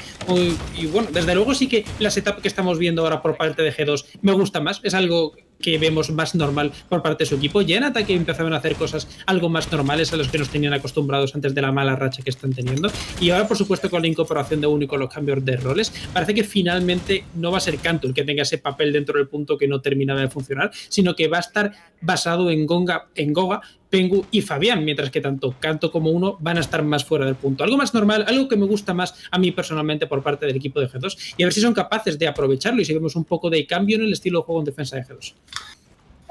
Y bueno, desde luego sí que la setup que estamos viendo ahora por parte de G2 me gusta más. Es algo que vemos más normal por parte de su equipo. Ya en ataque empezaron a hacer cosas algo más normales a los que nos tenían acostumbrados antes de la mala racha que están teniendo. Y ahora, por supuesto, con la incorporación de uno y con los cambios de roles, parece que finalmente no va a ser Canto el que tenga ese papel dentro del punto que no terminaba de funcionar, sino que va a estar basado en, Gonga, en Goga Pengu y Fabián, mientras que tanto Canto como uno van a estar más fuera del punto. Algo más normal, algo que me gusta más a mí personalmente por parte del equipo de G2 y a ver si son capaces de aprovecharlo y si vemos un poco de cambio en el estilo de juego en defensa de G2.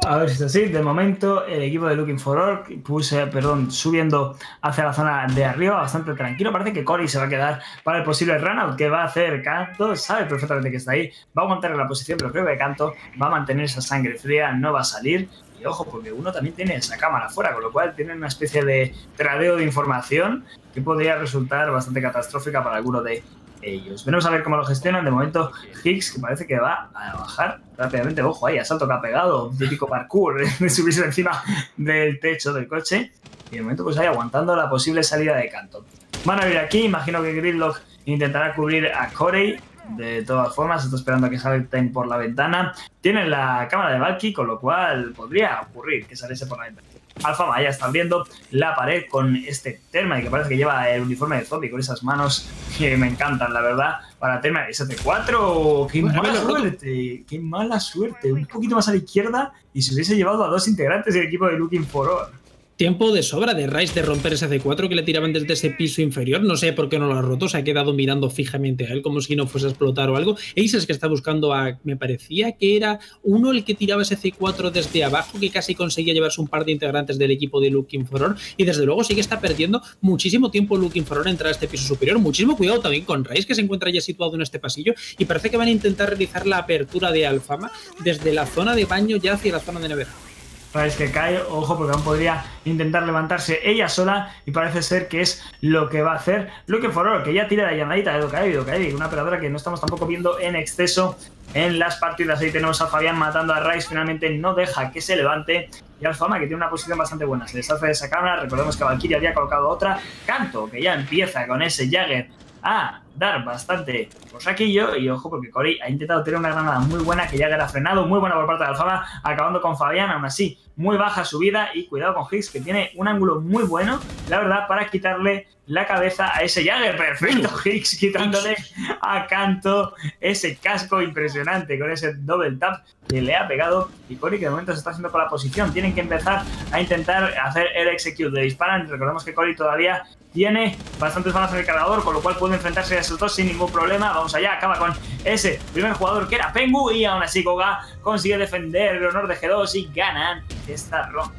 A ver si es así. De momento, el equipo de Looking for Orc puse, perdón, subiendo hacia la zona de arriba, bastante tranquilo. Parece que Cory se va a quedar para el posible runout que va a hacer Canto. Sabe perfectamente que está ahí. Va a aguantar en la posición, pero creo que Canto va a mantener esa sangre fría, no va a salir. Y ojo, porque uno también tiene esa cámara fuera, con lo cual tiene una especie de tradeo de información que podría resultar bastante catastrófica para alguno de ellos. Veremos a ver cómo lo gestionan. De momento, Higgs, que parece que va a bajar rápidamente. Ojo, ahí, asalto que ha pegado. Típico parkour de subirse encima del techo del coche. Y de momento, pues ahí aguantando la posible salida de Canto. Van a ir aquí. Imagino que Gridlock intentará cubrir a Corey. De todas formas, está esperando a que salten por la ventana. Tienen la cámara de Valky, con lo cual podría ocurrir que saliese por la ventana. Alfama, ya están viendo la pared con este Terma y que parece que lleva el uniforme de zombie con esas manos que me encantan, la verdad. Para Terma, ST4, qué mala suerte, qué mala suerte. Un poquito más a la izquierda y se hubiese llevado a dos integrantes del equipo de Looking for All tiempo de sobra de Rice de romper ese C4 que le tiraban desde ese piso inferior. No sé por qué no lo ha roto, se ha quedado mirando fijamente a él como si no fuese a explotar o algo. Aces que está buscando a. Me parecía que era uno el que tiraba ese C4 desde abajo, que casi conseguía llevarse un par de integrantes del equipo de Looking for All. Y desde luego sí que está perdiendo muchísimo tiempo Looking for All entrar a este piso superior. Muchísimo cuidado también con Rice, que se encuentra ya situado en este pasillo. Y parece que van a intentar realizar la apertura de Alfama desde la zona de baño ya hacia la zona de nevera. Parece que cae, ojo, porque aún podría intentar levantarse ella sola y parece ser que es lo que va a hacer Luke Foror, que ya tira la llamadita de Dokaevi, Dokaevi, una operadora que no estamos tampoco viendo en exceso en las partidas. Ahí tenemos a Fabián matando a Rice, finalmente no deja que se levante. Y Alfama, que tiene una posición bastante buena, se deshace de esa cámara. Recordemos que Valkyrie había colocado otra. Canto, que ya empieza con ese Jagger a dar bastante por saquillo. Y ojo, porque Corey ha intentado tener una granada muy buena que ya ha frenado, muy buena por parte de Alfama, acabando con Fabián, aún así, muy baja su vida. Y cuidado con Higgs, que tiene un ángulo muy bueno, la verdad, para quitarle la cabeza a ese Jagger. Perfecto, Higgs quitándole a Canto ese casco impresionante con ese double tap que le ha pegado. Y Corey, que de momento se está haciendo con la posición, tienen que empezar a intentar hacer el execute. Le disparan. Recordemos que Corey todavía tiene bastantes balas en el cargador, con lo cual puede enfrentarse a esos dos sin ningún problema. Vamos allá, acaba con ese primer jugador que era Pengu y aún así Koga consigue defender el honor de G2 y ganan esta ronda.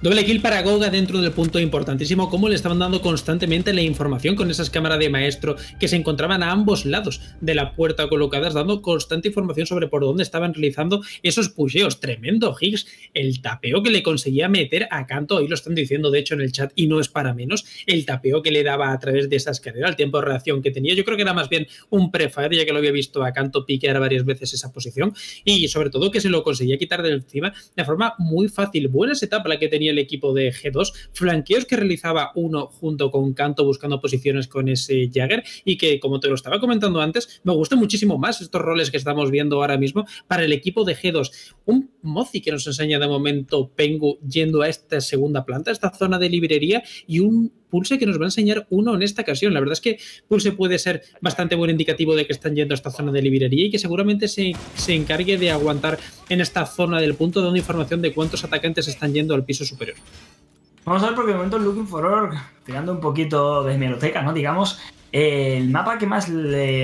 Doble kill para Goga dentro del punto importantísimo, como le estaban dando constantemente la información con esas cámaras de maestro que se encontraban a ambos lados de la puerta colocadas, dando constante información sobre por dónde estaban realizando esos pusheos. Tremendo Higgs, el tapeo que le conseguía meter a Canto, ahí lo están diciendo de hecho en el chat y no es para menos, el tapeo que le daba a través de esa escalera, el tiempo de reacción que tenía. Yo creo que era más bien un prefire, ya que lo había visto a Canto piquear varias veces esa posición y sobre todo que se lo conseguía quitar de encima de forma muy fácil. Buena etapa la que tenía el equipo de G2, flanqueos que realizaba uno junto con Canto buscando posiciones con ese Jagger y que como te lo estaba comentando antes, me gusta muchísimo más estos roles que estamos viendo ahora mismo para el equipo de G2. Un Mozi que nos enseña de momento Pengu yendo a esta segunda planta, esta zona de librería y un Pulse que nos va a enseñar uno en esta ocasión. La verdad es que Pulse puede ser bastante buen indicativo de que están yendo a esta zona de librería y que seguramente se, se encargue de aguantar en esta zona del punto dando información de cuántos atacantes están yendo al piso superior. Vamos a ver porque de momento Looking for Org, tirando un poquito de hemeroteca, ¿no? Digamos, el mapa que más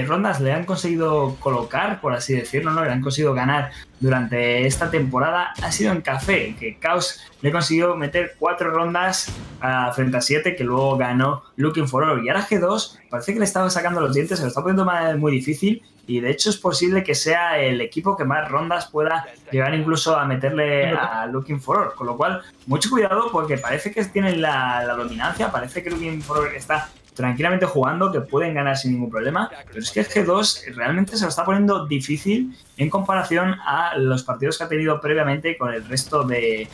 rondas le han conseguido colocar, por así decirlo, ¿no? Le han conseguido ganar durante esta temporada ha sido en Café, que Chaos le consiguió meter cuatro rondas a, frente a siete, que luego ganó Looking for All. Y ahora G2 parece que le estaba sacando los dientes, se lo está poniendo muy difícil. Y de hecho es posible que sea el equipo que más rondas pueda llegar incluso a meterle a Looking for All. Con lo cual, mucho cuidado porque parece que tienen la dominancia, parece que Looking for All está tranquilamente jugando, que pueden ganar sin ningún problema, pero es que G2 realmente se lo está poniendo difícil en comparación a los partidos que ha tenido previamente con el resto de,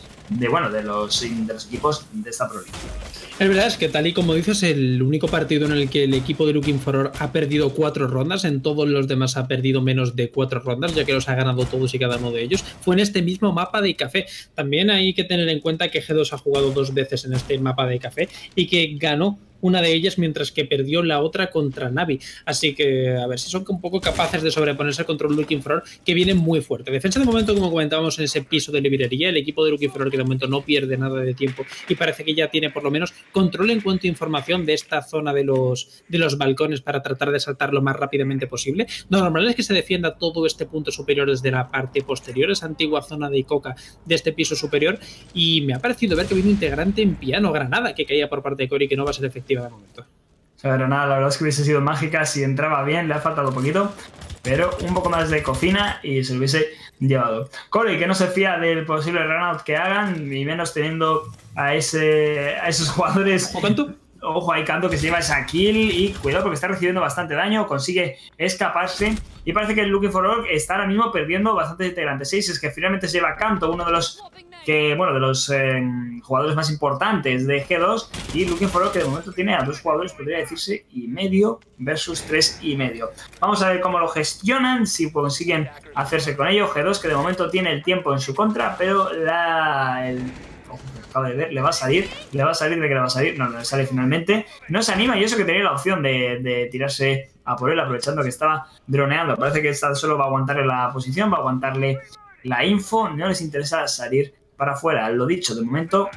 bueno, de los, de los equipos de esta provincia. Es verdad es que tal y como dices, el único partido en el que el equipo de Looking for ha perdido cuatro rondas, en todos los demás ha perdido menos de cuatro rondas, ya que los ha ganado todos y cada uno de ellos, fue en este mismo mapa de café. También hay que tener en cuenta que G2 ha jugado dos veces en este mapa de café y que ganó una de ellas, mientras que perdió la otra contra Navi. Así que a ver si son un poco capaces de sobreponerse contra un Looking For que viene muy fuerte. Defensa de momento, como comentábamos en ese piso de librería, el equipo de Looking For que de momento no pierde nada de tiempo y parece que ya tiene por lo menos control en cuanto a información de esta zona de los, de los balcones para tratar de saltar lo más rápidamente posible. Lo normal es que se defienda todo este punto superior desde la parte posterior, esa antigua zona de coca de este piso superior y me ha parecido ver que viene un integrante en piano Granada que caía por parte de Cory que no va a ser efectiva de momento. O sea, Granada, la verdad es que hubiese sido mágica si entraba bien, le ha faltado poquito, pero un poco más de cocina y se lo hubiese llevado. Corey, que no se fía del posible runout que hagan, ni menos teniendo a, ese, a esos jugadores. ¿Cuánto? Ojo, hay Canto que se lleva esa kill y cuidado porque está recibiendo bastante daño, consigue escaparse y parece que el Looking for Orc está ahora mismo perdiendo bastantes integrantes. 6 es que finalmente se lleva Canto, uno de los que, bueno, de los eh, jugadores más importantes de G2 y Looking for que de momento tiene a dos jugadores, podría decirse, y medio versus tres y medio. Vamos a ver cómo lo gestionan, si consiguen hacerse con ello. G2 que de momento tiene el tiempo en su contra, pero la, el de ver, le va a salir, le va a salir de que le va a salir, no, le sale finalmente, no se anima y eso que tenía la opción de, tirarse a por él aprovechando que estaba droneando, parece que solo va a aguantarle la posición, va a aguantarle la info, no les interesa salir para afuera, lo dicho, de momento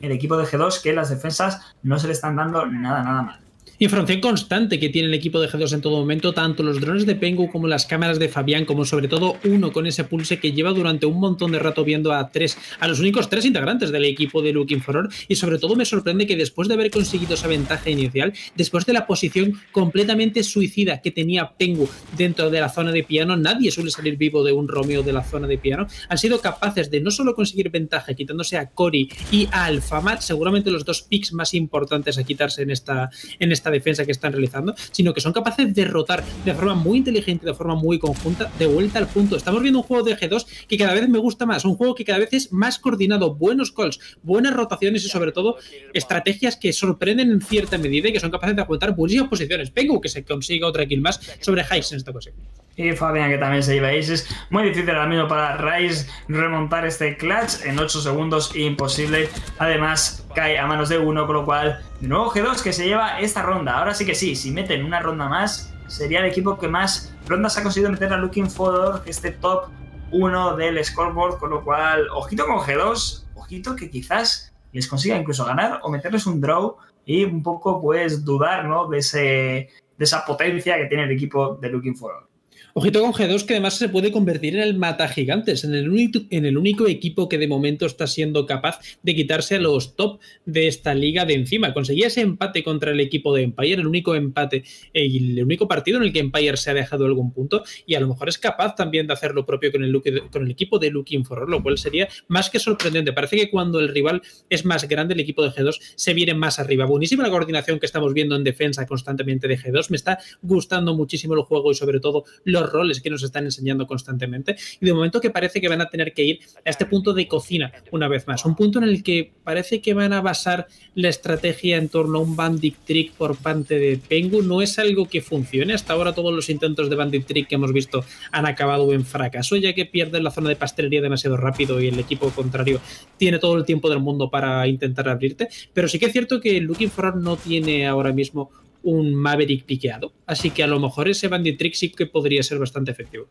el equipo de G2 que las defensas no se le están dando nada, nada mal. Información constante que tiene el equipo de G2 en todo momento, tanto los drones de Pengu como las cámaras de Fabián, como sobre todo uno con ese pulse que lleva durante un montón de rato viendo a tres, a los únicos tres integrantes del equipo de Looking for Y sobre todo me sorprende que después de haber conseguido esa ventaja inicial, después de la posición completamente suicida que tenía Pengu dentro de la zona de piano, nadie suele salir vivo de un Romeo de la zona de piano, han sido capaces de no solo conseguir ventaja quitándose a Cory y a Alfamar, seguramente los dos picks más importantes a quitarse en esta, en esta defensa que están realizando, sino que son capaces de rotar de forma muy inteligente, de forma muy conjunta, de vuelta al punto. Estamos viendo un juego de G2 que cada vez me gusta más, un juego que cada vez es más coordinado, buenos calls, buenas rotaciones y sobre todo estrategias que sorprenden en cierta medida y que son capaces de aguantar buenísimas posiciones. Vengo que se consiga otra kill más sobre Heiss en esta ocasión. Y Fabián que también se lleva Es Muy difícil ahora mismo para Rice remontar este clutch en 8 segundos, imposible. Además, cae a manos de uno, con lo cual, de nuevo G2 que se lleva esta ronda. Ahora sí que sí, si meten una ronda más, sería el equipo que más rondas ha conseguido meter a Looking For, este top 1 del scoreboard, con lo cual, ojito con G2, ojito que quizás les consiga incluso ganar o meterles un draw y un poco pues dudar ¿no? de, ese, de esa potencia que tiene el equipo de Looking For. Ojito con G2 que además se puede convertir en el mata gigantes, en el, único, en el único equipo que de momento está siendo capaz de quitarse a los top de esta liga de encima. Conseguía ese empate contra el equipo de Empire, el único empate y el único partido en el que Empire se ha dejado algún punto y a lo mejor es capaz también de hacer lo propio con el, equipo de Looking For, lo cual sería más que sorprendente. Parece que cuando el rival es más grande, el equipo de G2 se viene más arriba. Buenísima la coordinación que estamos viendo en defensa constantemente de G2. Me está gustando muchísimo el juego y sobre todo roles que nos están enseñando constantemente. Y de momento que parece que van a tener que ir a este punto de cocina una vez más. Un punto en el que parece que van a basar la estrategia en torno a un Bandit Trick por parte de Pengu. No es algo que funcione. Hasta ahora todos los intentos de Bandit Trick que hemos visto han acabado en fracaso, ya que pierden la zona de pastelería demasiado rápido y el equipo contrario tiene todo el tiempo del mundo para intentar abrirte. Pero sí que es cierto que Looking For no tiene ahora mismo un Maverick piqueado. Así que a lo mejor ese Bandit Trick sí que podría ser bastante efectivo.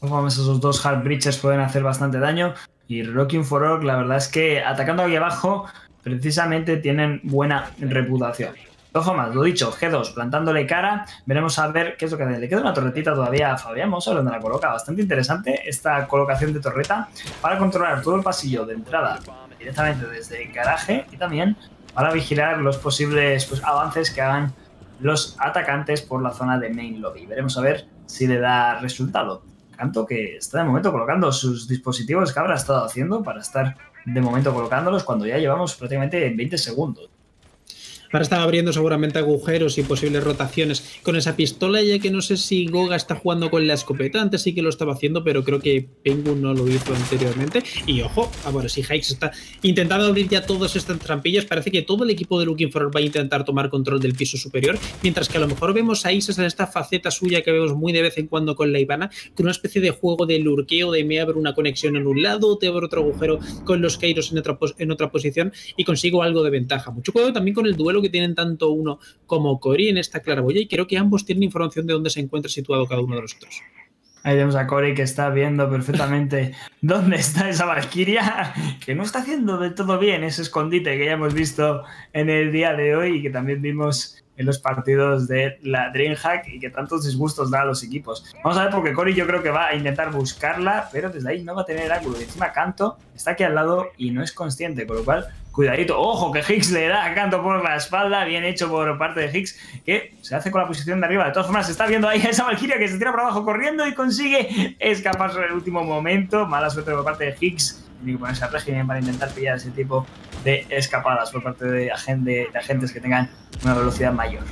Vamos, esos dos Hard Breaches pueden hacer bastante daño. Y Rocking for Orc, la verdad es que atacando aquí abajo, precisamente tienen buena reputación. Ojo más, lo dicho, G2 plantándole cara. Veremos a ver qué es lo que hace. Le queda una torretita todavía a Fabián. Vamos a ver dónde la coloca. Bastante interesante esta colocación de torreta para controlar todo el pasillo de entrada directamente desde el garaje y también para vigilar los posibles pues, avances que hagan los atacantes por la zona de main lobby. Veremos a ver si le da resultado. Canto que está de momento colocando sus dispositivos que habrá estado haciendo para estar de momento colocándolos cuando ya llevamos prácticamente 20 segundos. Ahora están abriendo seguramente agujeros y posibles rotaciones con esa pistola, ya que no sé si Goga está jugando con la escopeta. Antes sí que lo estaba haciendo, pero creo que Penguin no lo hizo anteriormente. Y ojo, ahora si Hikes está intentando abrir ya todas estas trampillas, parece que todo el equipo de Looking For va a intentar tomar control del piso superior, mientras que a lo mejor vemos a Isis en esta faceta suya que vemos muy de vez en cuando con la Ivana, con una especie de juego de lurqueo, de me abro una conexión en un lado, te abro otro agujero con los Kairos en otra, en otra posición y consigo algo de ventaja. Mucho cuidado también con el duelo que tienen tanto uno como Cory en esta claraboya y creo que ambos tienen información de dónde se encuentra situado cada uno de los otros. Ahí tenemos a Cory que está viendo perfectamente dónde está esa Valkyria, que no está haciendo del todo bien ese escondite que ya hemos visto en el día de hoy y que también vimos en los partidos de la DreamHack y que tantos disgustos da a los equipos. Vamos a ver porque Cory yo creo que va a intentar buscarla, pero desde ahí no va a tener ángulo. Encima Canto está aquí al lado y no es consciente, con lo cual, cuidadito. Ojo que Higgs le da Canto por la espalda, bien hecho por parte de Higgs, que se hace con la posición de arriba. De todas formas, se está viendo ahí a esa Valkyria que se tira por abajo corriendo y consigue escaparse en el último momento. Mala suerte por parte de Higgs ni ponerse a régimen para intentar pillar ese tipo de escapadas por parte de, de agentes que tengan una velocidad mayor.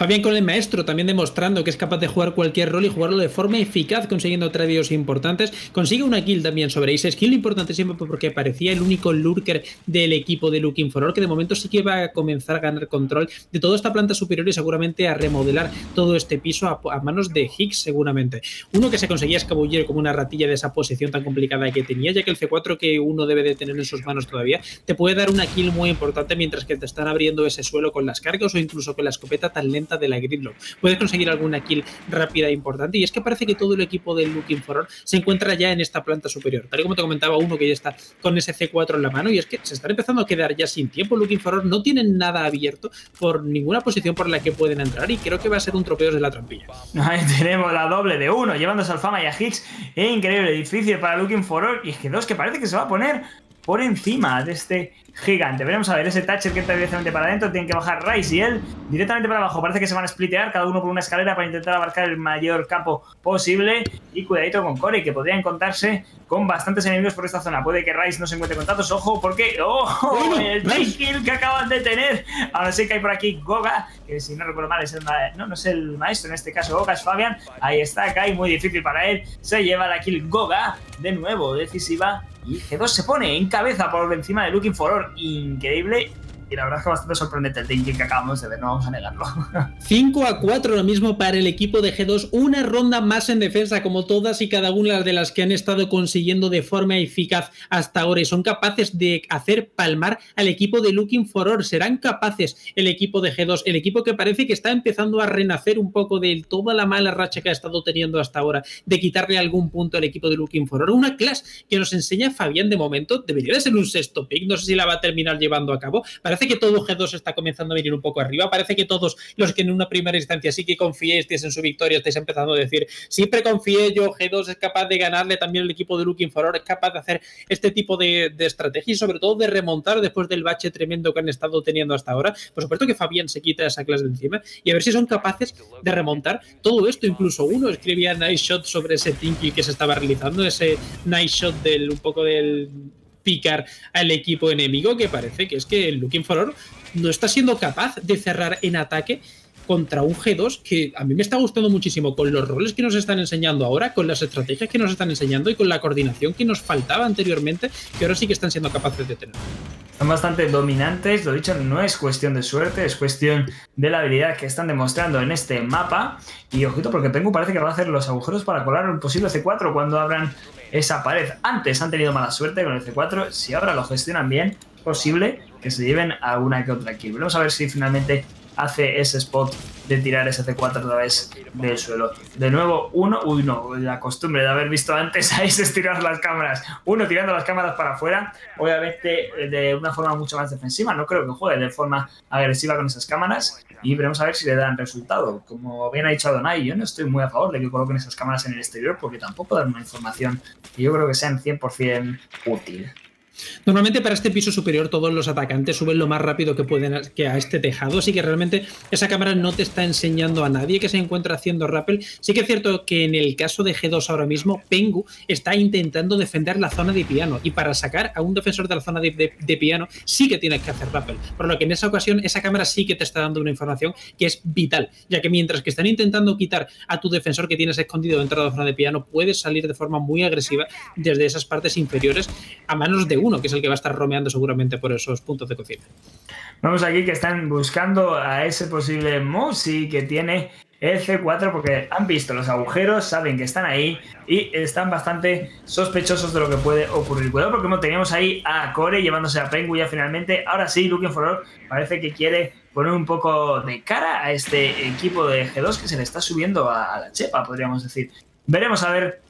Fabián con el maestro, también demostrando que es capaz de jugar cualquier rol y jugarlo de forma eficaz, consiguiendo tradios importantes. Consigue una kill también sobre Ace. Skill importante siempre porque parecía el único lurker del equipo de Looking for All, que de momento sí que va a comenzar a ganar control de toda esta planta superior y seguramente a remodelar todo este piso a, manos de Higgs, seguramente. Uno que se conseguía escabullir como una ratilla de esa posición tan complicada que tenía, ya que el C4 que uno debe de tener en sus manos todavía, te puede dar una kill muy importante mientras que te están abriendo ese suelo con las cargas o incluso con la escopeta tan lenta de la Gridlock. Puedes conseguir alguna kill rápida e importante y es que parece que todo el equipo del Looking For se encuentra ya en esta planta superior. Tal y como te comentaba uno que ya está con ese C4 en la mano y es que se están empezando a quedar ya sin tiempo. Looking For no tienen nada abierto por ninguna posición por la que pueden entrar y creo que va a ser un tropeo de la trampilla. Ahí tenemos la doble de uno, llevándose al Fama y a Higgs. Increíble, difícil para Looking For y es que dos que parece que se va a poner por encima de este gigante. Veremos a ver, ese Thatcher que entra directamente para adentro, tienen que bajar Rice y él directamente para abajo. Parece que se van a splitear, cada uno por una escalera para intentar abarcar el mayor campo posible. Y cuidadito con Corey, que podría encontrarse con bastantes enemigos por esta zona. Puede que Rice no se encuentre con tantos. Ojo, porque ¡Ojo! el kill que acaban de tener. Ahora sí que hay por aquí Goga, que si no recuerdo mal es el no, no es el maestro, en este caso Goga es Fabian. Ahí está, cae muy difícil para él. Se lleva la kill Goga, de nuevo, decisiva y G2 se pone en cabeza por encima de Looking for Increíble y la verdad es que bastante sorprendente el tanking que acabamos de ver, no vamos a negarlo. 5 a 4 lo mismo para el equipo de G2, una ronda más en defensa como todas y cada una de las que han estado consiguiendo de forma eficaz hasta ahora. Y son capaces de hacer palmar al equipo de Looking for Or, serán capaces el equipo de G2, el equipo que parece que está empezando a renacer un poco de toda la mala racha que ha estado teniendo hasta ahora, de quitarle algún punto al equipo de Looking for Or, una clase que nos enseña Fabián de momento, debería de ser un sexto pick, no sé si la va a terminar llevando a cabo, parece Que todo G2 está comenzando a venir un poco arriba. Parece que todos los que en una primera instancia sí que confiéis en su victoria estáis empezando a decir, siempre confié yo, G2 es capaz de ganarle también el equipo de Looking for es capaz de hacer este tipo de, estrategia y sobre todo de remontar después del bache tremendo que han estado teniendo hasta ahora. Por supuesto que Fabián se quita esa clase de encima y a ver si son capaces de remontar todo esto. Incluso uno escribía nice shot sobre ese Tinky que se estaba realizando, ese nice shot del un poco del picar al equipo enemigo, que parece que es que el Looking for no está siendo capaz de cerrar en ataque contra un G2 que a mí me está gustando muchísimo con los roles que nos están enseñando ahora, con las estrategias que nos están enseñando y con la coordinación que nos faltaba anteriormente, que ahora sí que están siendo capaces de tener. Son bastante dominantes, lo dicho, no es cuestión de suerte, es cuestión de la habilidad que están demostrando en este mapa. Y ojito, porque Pengu parece que va a hacer los agujeros para colar un posible C4 cuando abran esa pared. Antes han tenido mala suerte con el C4, si ahora lo gestionan bien, posible que se lleven a una que otra kill. Vamos a ver si finalmente hace ese spot de tirar ese C4 a través del suelo. De nuevo, uno, uy no, la costumbre de haber visto antes a ese tirar las cámaras. Uno tirando las cámaras para afuera, obviamente de una forma mucho más defensiva. No creo que juegue de forma agresiva con esas cámaras y veremos a ver si le dan resultado. Como bien ha dicho Adonai, yo no estoy muy a favor de que coloquen esas cámaras en el exterior porque tampoco dan una información que yo creo que sean 100% útil. Normalmente para este piso superior todos los atacantes suben lo más rápido que pueden que a este tejado, así que realmente esa cámara no te está enseñando a nadie que se encuentra haciendo rappel. Sí que es cierto que en el caso de G2 ahora mismo, Pengu está intentando defender la zona de piano y para sacar a un defensor de la zona de, piano sí que tienes que hacer rappel, por lo que en esa ocasión esa cámara sí que te está dando una información que es vital, ya que mientras que están intentando quitar a tu defensor que tienes escondido dentro de la zona de piano, puedes salir de forma muy agresiva desde esas partes inferiores a manos de uno que es el que va a estar romeando seguramente por esos puntos de cocina. Vamos aquí que están buscando a ese posible Mosi que tiene el C4 porque han visto los agujeros, saben que están ahí y están bastante sospechosos de lo que puede ocurrir. Cuidado porque teníamos ahí a Core llevándose a Pengu ya finalmente. Ahora sí, Looking for All parece que quiere poner un poco de cara a este equipo de G2 que se le está subiendo a, la chepa, podríamos decir. Veremos a ver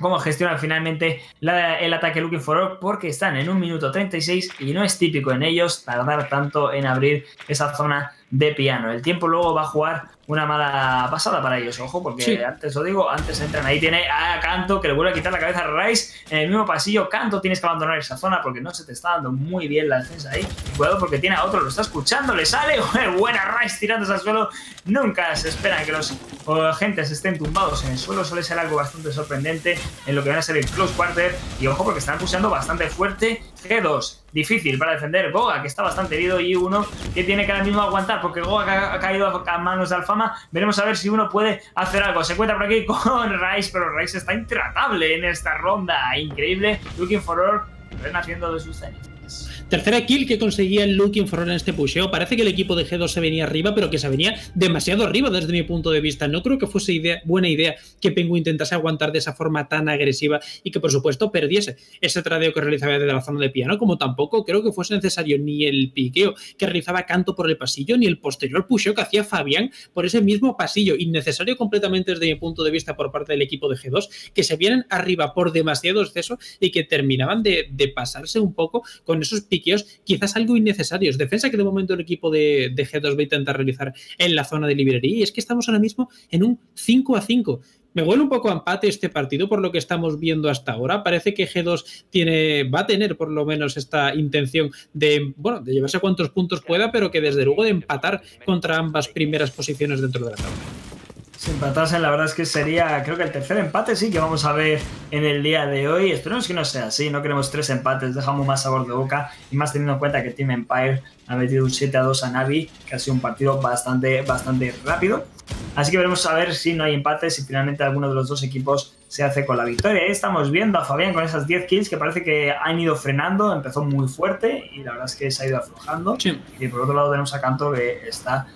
cómo gestionan finalmente el ataque Looking for Orb, porque están en un minuto 36 y no es típico en ellos tardar tanto en abrir esa zona de piano. El tiempo luego va a jugar una mala pasada para ellos, ojo, porque antes lo digo, antes entran ahí, tiene a Canto que le vuelve a quitar la cabeza a Rice en el mismo pasillo. Canto tienes que abandonar esa zona porque no se te está dando muy bien la defensa ahí. Cuidado porque tiene a otro, lo está escuchando, le sale buena Rice tirándose al suelo. Nunca se espera que los agentes estén tumbados en el suelo, suele ser algo bastante sorprendente en lo que van a ser el close quarter. Y ojo porque están pulsando bastante fuerte. G2 difícil para defender. Goga, que está bastante herido, y uno que tiene que ahora mismo aguantar porque Goga ha caído a manos de Alfama. Veremos a ver si uno puede hacer algo. Se encuentra por aquí con Rice, pero Rice está intratable en esta ronda. Increíble. Looking for Orb, renaciendo de sus cenizas. Tercera kill que conseguía el Looking for en este pusheo. Parece que el equipo de G2 se venía arriba, pero que se venía demasiado arriba desde mi punto de vista. No creo que fuese idea, buena idea que Pengu intentase aguantar de esa forma tan agresiva y que, por supuesto, perdiese ese tradeo que realizaba desde la zona de piano, como tampoco creo que fuese necesario ni el piqueo que realizaba Canto por el pasillo, ni el posterior pusheo que hacía Fabián por ese mismo pasillo. Innecesario completamente desde mi punto de vista por parte del equipo de G2, que se vienen arriba por demasiado exceso y que terminaban de, de pasarse un poco con esos piqueos quizás algo innecesarios. Defensa que de momento el equipo de, G2 va a intentar realizar en la zona de librería. Y es que estamos ahora mismo en un 5 a 5. Me huele un poco a empate este partido por lo que estamos viendo hasta ahora. Parece que G2 tiene, va a tener por lo menos esta intención de, bueno, de llevarse cuantos puntos pueda, pero que desde luego de empatar contra ambas primeras posiciones dentro de la tabla. Si empatasen, la verdad es que sería, creo que el tercer empate sí que vamos a ver en el día de hoy. Esperemos que no sea así, no queremos tres empates, dejamos más sabor de boca y más teniendo en cuenta que Team Empire ha metido un 7 a 2 a Navi, que ha sido un partido bastante, bastante rápido. Así que veremos a ver si no hay empates y finalmente alguno de los dos equipos se hace con la victoria. Ahí estamos viendo a Fabián con esas 10 kills que parece que han ido frenando, empezó muy fuerte y la verdad es que se ha ido aflojando. Y por otro lado tenemos a Canto que está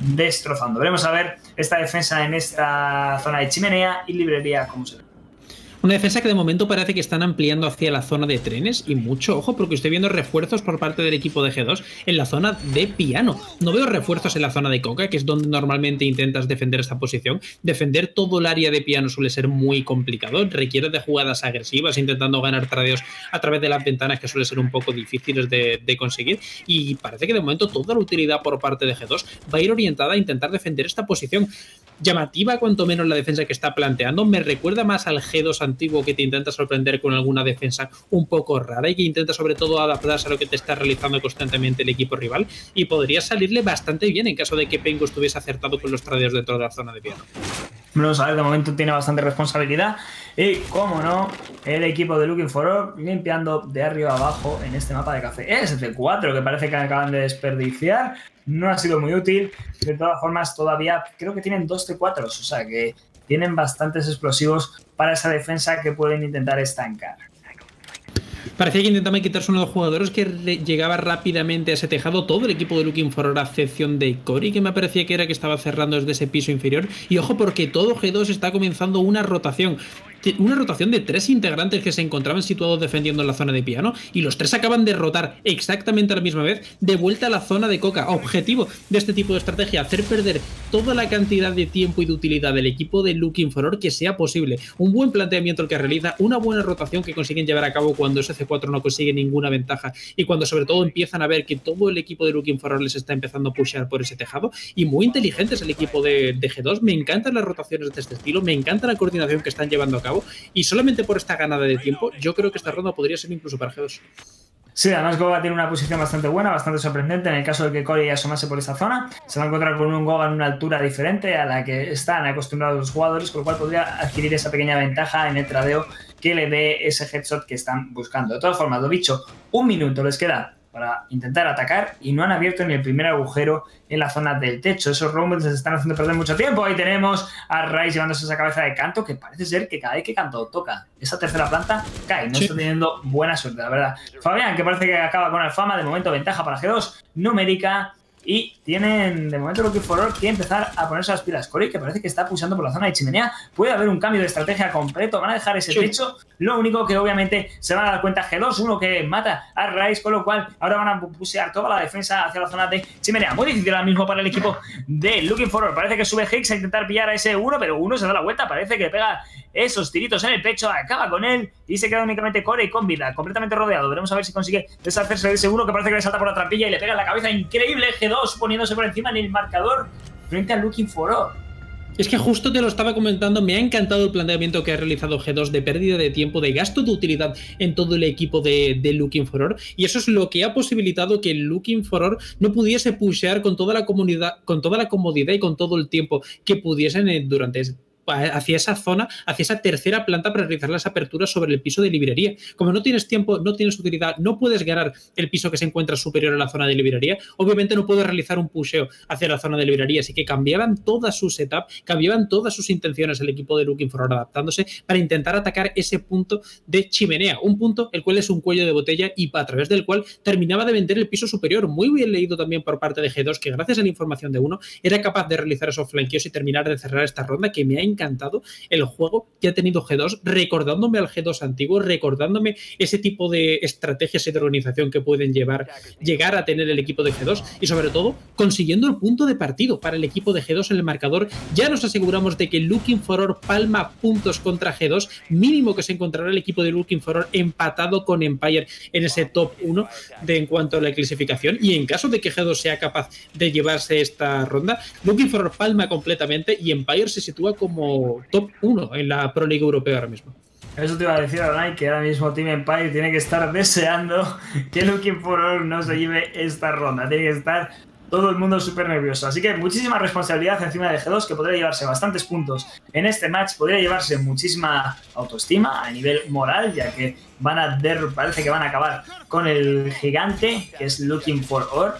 destrozando. Veremos a ver esta defensa en esta zona de chimenea y librería cómo se ve. Una defensa que de momento parece que están ampliando hacia la zona de trenes y mucho ojo porque estoy viendo refuerzos por parte del equipo de G2 en la zona de piano. No veo refuerzos en la zona de coca, que es donde normalmente intentas defender esta posición. Defender todo el área de piano suele ser muy complicado, requiere de jugadas agresivas intentando ganar tradeos a través de las ventanas que suele ser un poco difíciles de, de conseguir y parece que de momento toda la utilidad por parte de G2 va a ir orientada a intentar defender esta posición llamativa cuanto menos la defensa que está planteando. Me recuerda más al G2 que te intenta sorprender con alguna defensa un poco rara y que intenta sobre todo adaptarse a lo que te está realizando constantemente el equipo rival y podría salirle bastante bien en caso de que Pengo estuviese acertado con los tradeos dentro de la zona de piano. Vamos a ver, de momento tiene bastante responsabilidad. Y, como no, el equipo de Looking for Orb limpiando de arriba abajo en este mapa de café. Es de 4 que parece que acaban de desperdiciar no ha sido muy útil. De todas formas, todavía creo que tienen dos T4, o sea que tienen bastantes explosivos para esa defensa que pueden intentar estancar. Parecía que intentaba quitarse uno de los jugadores que llegaba rápidamente a ese tejado. Todo el equipo de Looking for a excepción de Cory, que me parecía que era que estaba cerrando desde ese piso inferior. Y ojo, porque todo G2 está comenzando una rotación una rotación de tres integrantes que se encontraban situados defendiendo en la zona de piano y los tres acaban de rotar exactamente a la misma vez de vuelta a la zona de coca. Objetivo de este tipo de estrategia, hacer perder toda la cantidad de tiempo y de utilidad del equipo de Looking for que sea posible. Un buen planteamiento el que realiza, una buena rotación que consiguen llevar a cabo cuando ese C4 no consigue ninguna ventaja y cuando sobre todo empiezan a ver que todo el equipo de Looking for les está empezando a pushear por ese tejado y muy inteligentes el equipo de, de G2. Me encantan las rotaciones de este estilo, me encanta la coordinación que están llevando a cabo y solamente por esta ganada de tiempo, yo creo que esta ronda podría ser incluso para G2. Sí, además Goga tiene una posición bastante buena, bastante sorprendente. En el caso de que Corey asomase por esa zona, se va a encontrar con un Goga en una altura diferente a la que están acostumbrados los jugadores, con lo cual podría adquirir esa pequeña ventaja en el tradeo que le dé ese headshot que están buscando. De todas formas, lo dicho, un minuto les queda para intentar atacar y no han abierto ni el primer agujero en la zona del techo. Esos rumbles se están haciendo perder mucho tiempo. Ahí tenemos a Rice llevándose esa cabeza de canto que parece ser que cada vez que canto toca esa tercera planta cae. No está teniendo buena suerte, la verdad. Fabián, que parece que acaba con Alfama, de momento ventaja para G2 numérica y tienen de momento Looking For que empezar a ponerse las pilas. Corey, que parece que está pulsando por la zona de chimenea, puede haber un cambio de estrategia completo, van a dejar ese techo. Lo único que obviamente se van a dar cuenta G2, uno que mata a Rice, con lo cual ahora van a pusear toda la defensa hacia la zona de chimenea. Muy difícil ahora mismo para el equipo de Looking For Parece que sube Higgs a intentar pillar a ese uno, pero uno se da la vuelta, parece que pega esos tiritos en el pecho, acaba con él y se queda únicamente Corey con vida, completamente rodeado. Veremos a ver si consigue deshacerse de ese uno que parece que le salta por la trampilla y le pega en la cabeza. Increíble G2 poniéndose por encima en el marcador frente a Looking for All. Es que justo te lo estaba comentando, me ha encantado el planteamiento que ha realizado G2 de pérdida de tiempo, de gasto de utilidad en todo el equipo de, Looking for Or, y eso es lo que ha posibilitado que Looking for Or no pudiese pushear con toda la comunidad, con toda la comodidad y con todo el tiempo que pudiesen eh, durante hacia esa zona, hacia esa tercera planta para realizar las aperturas sobre el piso de librería. Como no tienes tiempo, no tienes utilidad, no puedes ganar el piso que se encuentra superior a la zona de librería, obviamente no puedes realizar un pusheo hacia la zona de librería, así que cambiaban toda su setup, cambiaban todas sus intenciones el equipo de Looking for adaptándose para intentar atacar ese punto de chimenea, un punto el cual es un cuello de botella y a través del cual terminaba de vender el piso superior. Muy bien leído también por parte de G2 que gracias a la información de uno era capaz de realizar esos flanqueos y terminar de cerrar esta ronda que me ha encantado el juego que ha tenido G2, recordándome al G2 antiguo, recordándome ese tipo de estrategias y de organización que pueden llevar, llegar a tener el equipo de G2 y sobre todo consiguiendo el punto de partido para el equipo de G2 en el marcador. Ya nos aseguramos de que Looking for Or palma puntos contra G2, mínimo que se encontrará el equipo de Looking for Or empatado con Empire en ese top 1 de en cuanto a la clasificación y en caso de que G2 sea capaz de llevarse esta ronda, Looking for Or palma completamente y Empire se sitúa como top 1 en la Pro League Europea ahora mismo. Eso te iba a decir, Adonai, que ahora mismo Team Empire tiene que estar deseando que Looking for All no se lleve esta ronda. Tiene que estar todo el mundo súper nervioso. Así que muchísima responsabilidad encima de G2, que podría llevarse bastantes puntos en este match, podría llevarse muchísima autoestima a nivel moral, ya que van a parece que van a acabar con el gigante, que es Looking for All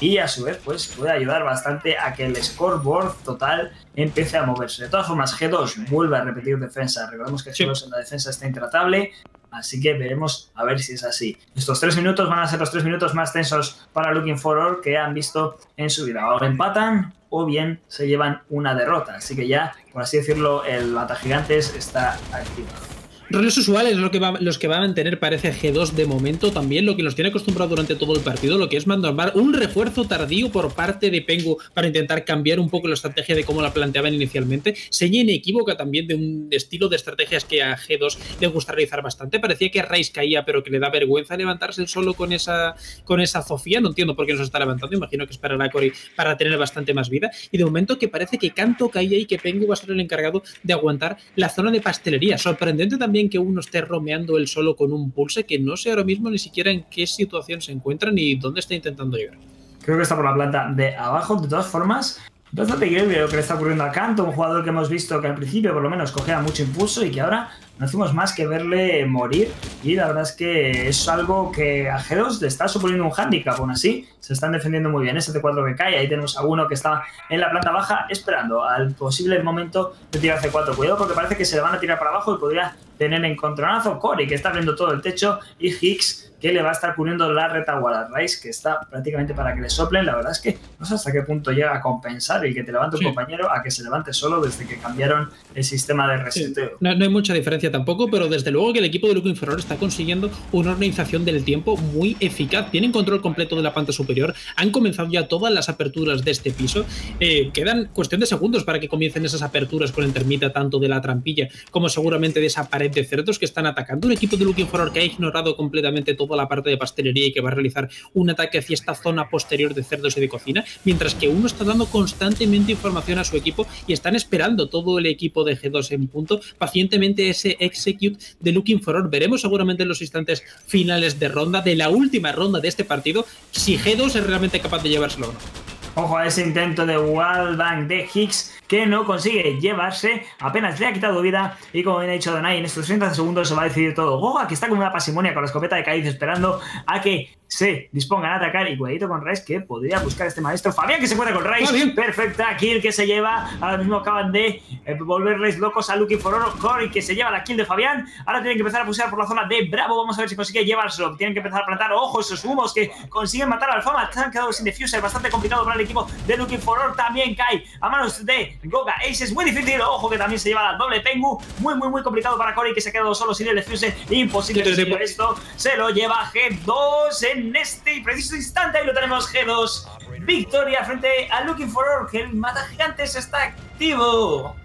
y a su vez pues puede ayudar bastante a que el scoreboard total empiece a moverse. De todas formas, G2 vuelve a repetir defensa. Recordemos que G2 en la defensa está intratable, así que veremos a ver si es así. Estos tres minutos van a ser los tres minutos más tensos para Looking Forward que han visto en su vida. Ahora empatan o bien se llevan una derrota, así que ya, por así decirlo, el Bata Gigantes está activado. Roles usuales es lo que va, los que va a mantener parece G2 de momento también, lo que nos tiene acostumbrado durante todo el partido, lo que es mandar un refuerzo tardío por parte de Pengu para intentar cambiar un poco la estrategia de cómo la planteaban inicialmente. Seña inequívoca también de un estilo de estrategias que a G2 le gusta realizar bastante. Parecía que Rice caía, pero que le da vergüenza levantarse solo con esa, con esa Sofía. No entiendo por qué no se está levantando, imagino que esperará Cory para tener bastante más vida. Y de momento que parece que Canto caía y que Pengu va a ser el encargado de aguantar la zona de pastelería. Sorprendente también que uno esté romeando él solo con un pulse que no sé ahora mismo ni siquiera en qué situación se encuentra ni dónde está intentando llegar. Creo que está por la planta de abajo. De todas formas, bastante increíble lo que le está ocurriendo a Canto, un jugador que hemos visto que al principio por lo menos cogía mucho impulso y que ahora no hacemos más que verle morir y la verdad es que es algo que a G2 le está suponiendo un handicap, aún así se están defendiendo muy bien. Ese C4 que cae, ahí tenemos a uno que está en la planta baja esperando al posible momento de tirar C4. Cuidado porque parece que se le van a tirar para abajo y podría tener encontronazo Corey que está abriendo todo el techo y Higgs que le va a estar cubriendo la retaguardia. Rice, que está prácticamente para que le soplen. La verdad es que no sé hasta qué punto llega a compensar el que te levante un compañero a que se levante solo desde que cambiaron el sistema de reseteo. No, hay mucha diferencia tampoco, pero desde luego que el equipo de Luke Inferior está consiguiendo una organización del tiempo muy eficaz. Tienen control completo de la planta superior. Han comenzado ya todas las aperturas de este piso. Eh, quedan cuestión de segundos para que comiencen esas aperturas con el termita tanto de la trampilla como seguramente de esa pared de cerdos que están atacando. Un equipo de Luke Inferior que ha ignorado completamente todo la parte de pastelería y que va a realizar un ataque hacia esta zona posterior de cerdos y de cocina, mientras que uno está dando constantemente información a su equipo y están esperando todo el equipo de G2 en punto pacientemente ese execute de Looking for Or. Veremos seguramente en los instantes finales de ronda, de la última ronda de este partido, si G2 es realmente capaz de llevárselo o no. Ojo a ese intento de wallbang de Higgs que no consigue llevarse, apenas le ha quitado vida y como bien ha dicho Danai, en estos 30 segundos se va a decidir todo. Goga, que está como una pasimonia con la escopeta de Cádiz esperando a que se dispongan a atacar y cuidadito con Rice que podría buscar este maestro. Fabián que se encuentra con Rice, perfecta kill que se lleva, ahora mismo acaban de eh, volverles locos a Lucky for Core y que se lleva la kill de Fabián, ahora tienen que empezar a pulsar por la zona de Bravo, vamos a ver si consigue llevárselo, tienen que empezar a plantar, ojo, esos humos que consiguen matar al Fama, han quedado sin defuser, bastante complicado para el equipo de Lucky for también cae a manos de Goga Ace, es muy difícil, ojo que también se lleva la doble Pengu, muy muy muy complicado para Corey que se ha quedado solo sin el defuser, imposible que esto, se lo lleva G2 en este preciso instante, ahí lo tenemos G2, victoria frente a Looking for Orc, el mata gigantes está activo.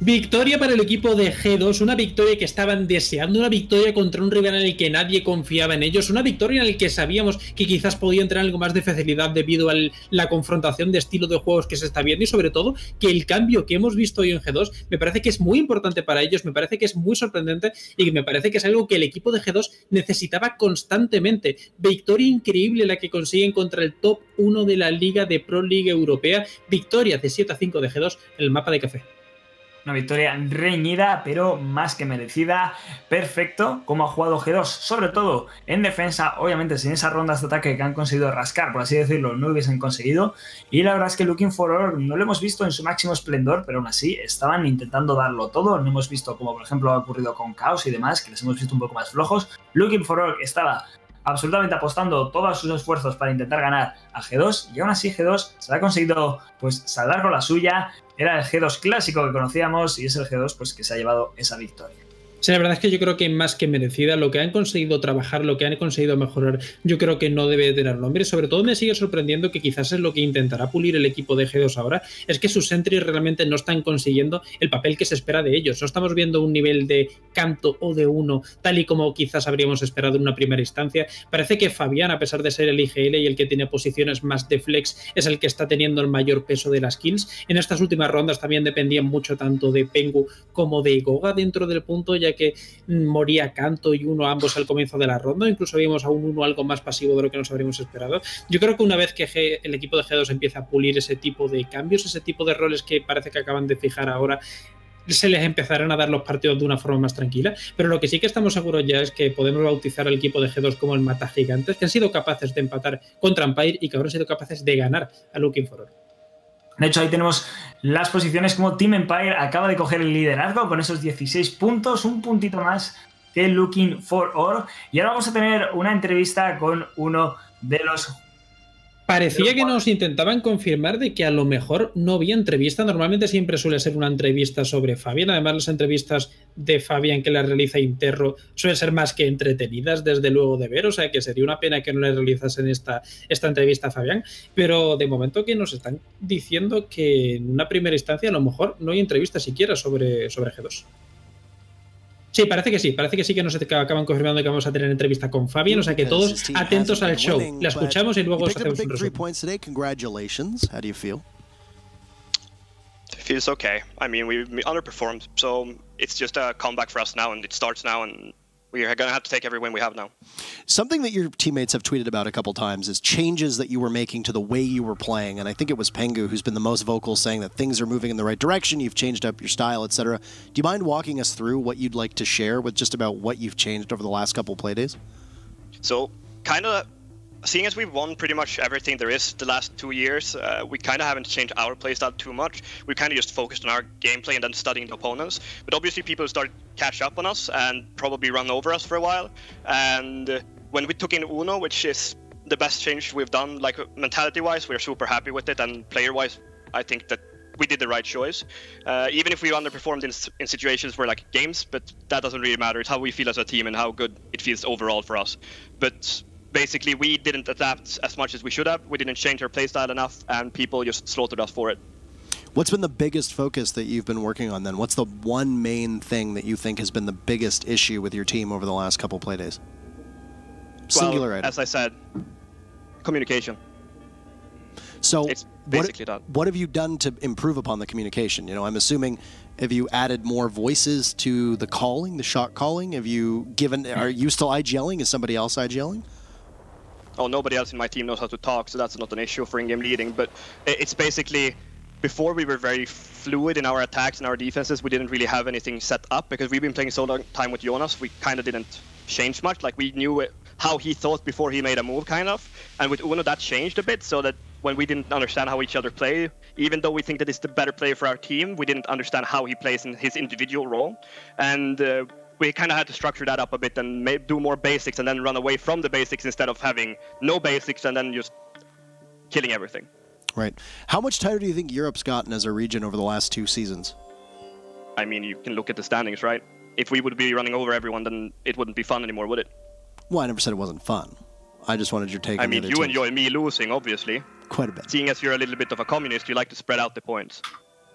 Victoria para el equipo de G2, una victoria que estaban deseando, una victoria contra un rival en el que nadie confiaba en ellos, una victoria en la que sabíamos que quizás podía entrar algo más de facilidad debido a la confrontación de estilo de juegos que se está viendo y sobre todo que el cambio que hemos visto hoy en G2 me parece que es muy importante para ellos, me parece que es muy sorprendente y que me parece que es algo que el equipo de G2 necesitaba constantemente. Victoria increíble la que consiguen contra el top 1 de la Liga de Pro League Europea, victoria de 7 a 5 de G2 en el mapa de café. Una victoria reñida, pero más que merecida. Perfecto, como ha jugado G2, sobre todo en defensa. Obviamente, sin esas rondas de ataque que han conseguido rascar, por así decirlo, no hubiesen conseguido. Y la verdad es que Looking for no lo hemos visto en su máximo esplendor, pero aún así estaban intentando darlo todo. No hemos visto, como por ejemplo ha ocurrido con Chaos y demás, que les hemos visto un poco más flojos. Looking for estaba absolutamente apostando todos sus esfuerzos para intentar ganar a G2 y aún así G2 se ha conseguido pues salvar con la suya. Era el G2 clásico que conocíamos y es el G2 pues que se ha llevado esa victoria. Sí, la verdad es que yo creo que más que merecida, lo que han conseguido trabajar, lo que han conseguido mejorar, yo creo que no debe tener nombre. Sobre todo me sigue sorprendiendo que quizás es lo que intentará pulir el equipo de G2 ahora, es que sus entries realmente no están consiguiendo el papel que se espera de ellos. No estamos viendo un nivel de canto o de uno tal y como quizás habríamos esperado en una primera instancia. Parece que Fabián, a pesar de ser el IGL y el que tiene posiciones más de flex, es el que está teniendo el mayor peso de las kills. En estas últimas rondas también dependían mucho tanto de Pengu como de Goga dentro del punto, que moría Canto y uno ambos al comienzo de la ronda, incluso vimos a un uno algo más pasivo de lo que nos habríamos esperado. Yo creo que una vez que el equipo de G2 empieza a pulir ese tipo de cambios, ese tipo de roles que parece que acaban de fijar ahora, se les empezarán a dar los partidos de una forma más tranquila. Pero lo que sí que estamos seguros ya es que podemos bautizar al equipo de G2 como el Mata Gigantes, que han sido capaces de empatar contra Empire y que ahora han sido capaces de ganar a Looking For All. De hecho, ahí tenemos las posiciones como Team Empire acaba de coger el liderazgo con esos 16 puntos, un puntito más que Looking for Or. Y ahora vamos a tener una entrevista con uno de los Parecía que nos intentaban confirmar de que a lo mejor no había entrevista. Normalmente siempre suele ser una entrevista sobre Fabián. Además, las entrevistas de Fabián que la realiza Interro suelen ser más que entretenidas, desde luego de ver. O sea que sería una pena que no le realizasen esta, esta entrevista a Fabián. Pero de momento que nos están diciendo que en una primera instancia a lo mejor no hay entrevista siquiera sobre, sobre G2. Sí, parece que sí, parece que sí que nos acaban confirmando que vamos a tener entrevista con Fabian, o sea que todos atentos al show. La escuchamos y luego os hacemos un resumen. It feels okay. I mean, we underperformed, so it's just a comeback for us now, and it starts now, and we are going to have to take every win we have now. Something that your teammates have tweeted about a couple times is changes that you were making to the way you were playing, and I think it was Pengu who's been the most vocal, saying that things are moving in the right direction. You've changed up your style, etc. Do you mind walking us through what you'd like to share with just about what you've changed over the last couple play days? So, kind of seeing as we've won pretty much everything there is the last two years, uh, we kind of haven't changed our playstyle too much. We kind of just focused on our gameplay and then studying the opponents. But obviously, people started catch up on us and probably run over us for a while. And uh, when we took in Uno, which is the best change we've done, like mentality-wise, we're super happy with it, and player-wise, I think that we did the right choice. Uh, even if we underperformed in, in situations where like games, but that doesn't really matter. It's how we feel as a team and how good it feels overall for us. But basically we didn't adapt as much as we should have. We didn't change our playstyle enough, and people just slaughtered us for it. What's been the biggest focus that you've been working on then? What's the one main thing that you think has been the biggest issue with your team over the last couple play days? Singular well, item. As I said, communication. So what, what have you done to improve upon the communication? You know, I'm assuming have you added more voices to the calling, the shot calling? Have you given are you still IGLing? Is somebody else IGLing? Oh, nobody else in my team knows how to talk, so that's not an issue for in-game leading. But it's basically before we were very fluid in our attacks and our defenses. We didn't really have anything set up because we've been playing so long time with Jonas. We kind of didn't change much. Like we knew it, how he thought before he made a move, kind of. And with Uno, that changed a bit. So that when we didn't understand how each other play, even though we think that he's the better player for our team, we didn't understand how he plays in his individual role. And uh, we kind of had to structure that up a bit and may- do more basics and then run away from the basics instead of having no basics and then just killing everything. Right. How much tighter do you think Europe's gotten as a region over the last two seasons? I mean, you can look at the standings, right? If we would be running over everyone, then it wouldn't be fun anymore, would it? Well, I never said it wasn't fun. I just wanted your take I mean, you other teams. enjoy me losing, obviously. quite a bit. Seeing as you're a little bit of a communist, you like to spread out the points.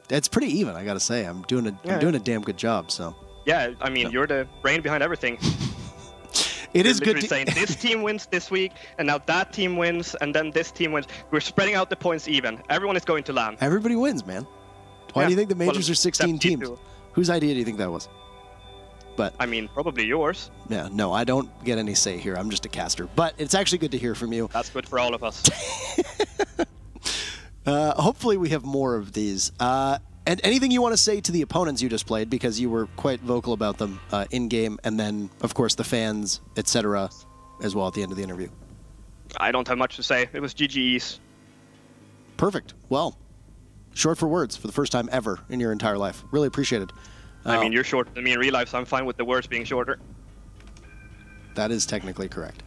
It's pretty even, I gotta say. I'm doing a Yeah. am doing a damn good job. So Yeah, I mean, you're the brain behind everything. it is good. To, saying this team wins this week, and now that team wins, and then this team wins. We're spreading out the points even. Everyone is going to land. everybody wins, man. Why Yeah. do you think the Well, majors are 16 teams? Whose idea do you think that was? But I mean, probably yours. yeah, no, I don't get any say here. I'm just a caster. But it's actually good to hear from you. That's good for all of us. Uh, hopefully, we have more of these. Uh, and anything you want to say to the opponents you just played, because you were quite vocal about them uh, in game, and then, of course, the fans, etc., as well at the end of the interview. I don't have much to say. It was GGEs. Perfect. Well, short for words for the first time ever in your entire life. Really appreciate it. I Uh, mean, you're shorter than me in real life, so I'm fine with the words being shorter. that is technically correct.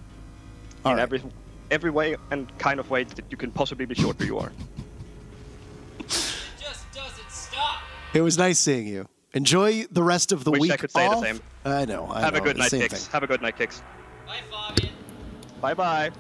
All in right. every every way and kind of way that you can possibly be shorter, you are. It was nice seeing you. Enjoy the rest of the Wish I week. could say the off. same. I know. I Have a good night, same Kicks. thing. Have a good night, Kicks. Bye, Fabian. Bye bye.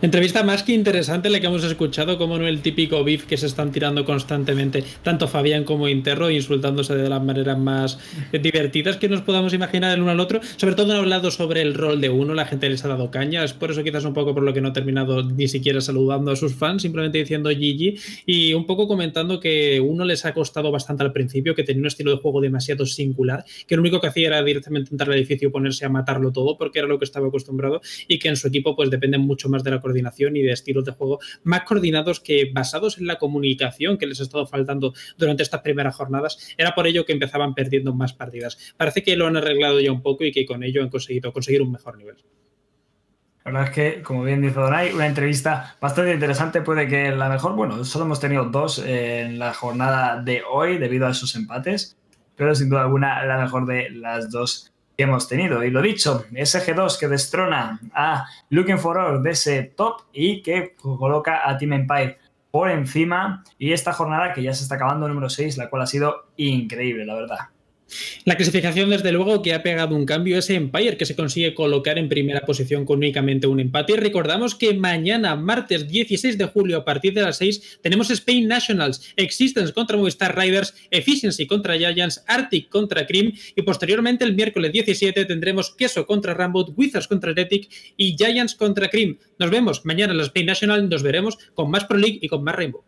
Entrevista más que interesante la que hemos escuchado, como no el típico beef que se están tirando constantemente, tanto Fabián como Interro, insultándose de las maneras más divertidas que nos podamos imaginar el uno al otro. Sobre todo han hablado sobre el rol de uno, la gente les ha dado caña, es por eso quizás un poco por lo que no ha terminado ni siquiera saludando a sus fans, simplemente diciendo GG y un poco comentando que uno les ha costado bastante al principio, que tenía un estilo de juego demasiado singular, que lo único que hacía era directamente entrar al edificio y ponerse a matarlo todo, porque era lo que estaba acostumbrado, y que en su equipo pues dependen mucho más de la coordinación y de estilos de juego más coordinados que basados en la comunicación que les ha estado faltando durante estas primeras jornadas. Era por ello que empezaban perdiendo más partidas. Parece que lo han arreglado ya un poco y que con ello han conseguido conseguir un mejor nivel. La verdad es que, como bien dice Donai, una entrevista bastante interesante. Puede que la mejor, bueno, solo hemos tenido dos en la jornada de hoy debido a esos empates, pero sin duda alguna la mejor de las dos que hemos tenido. Y lo dicho, SG2 que destrona a Looking for All de ese top y que coloca a Team Empire por encima. Y esta jornada que ya se está acabando, número 6, la cual ha sido increíble, la verdad. La clasificación, desde luego, que ha pegado un cambio es Empire, que se consigue colocar en primera posición con únicamente un empate. Y recordamos que mañana, martes 16 de julio, a partir de las 6, tenemos Spain Nationals, Existence contra Movistar Riders, Efficiency contra Giants, Arctic contra Cream y posteriormente el miércoles 17 tendremos Queso contra Rambo, Wizards contra Heretic y Giants contra Cream. Nos vemos mañana en la Spain National, nos veremos con más Pro League y con más Rainbow.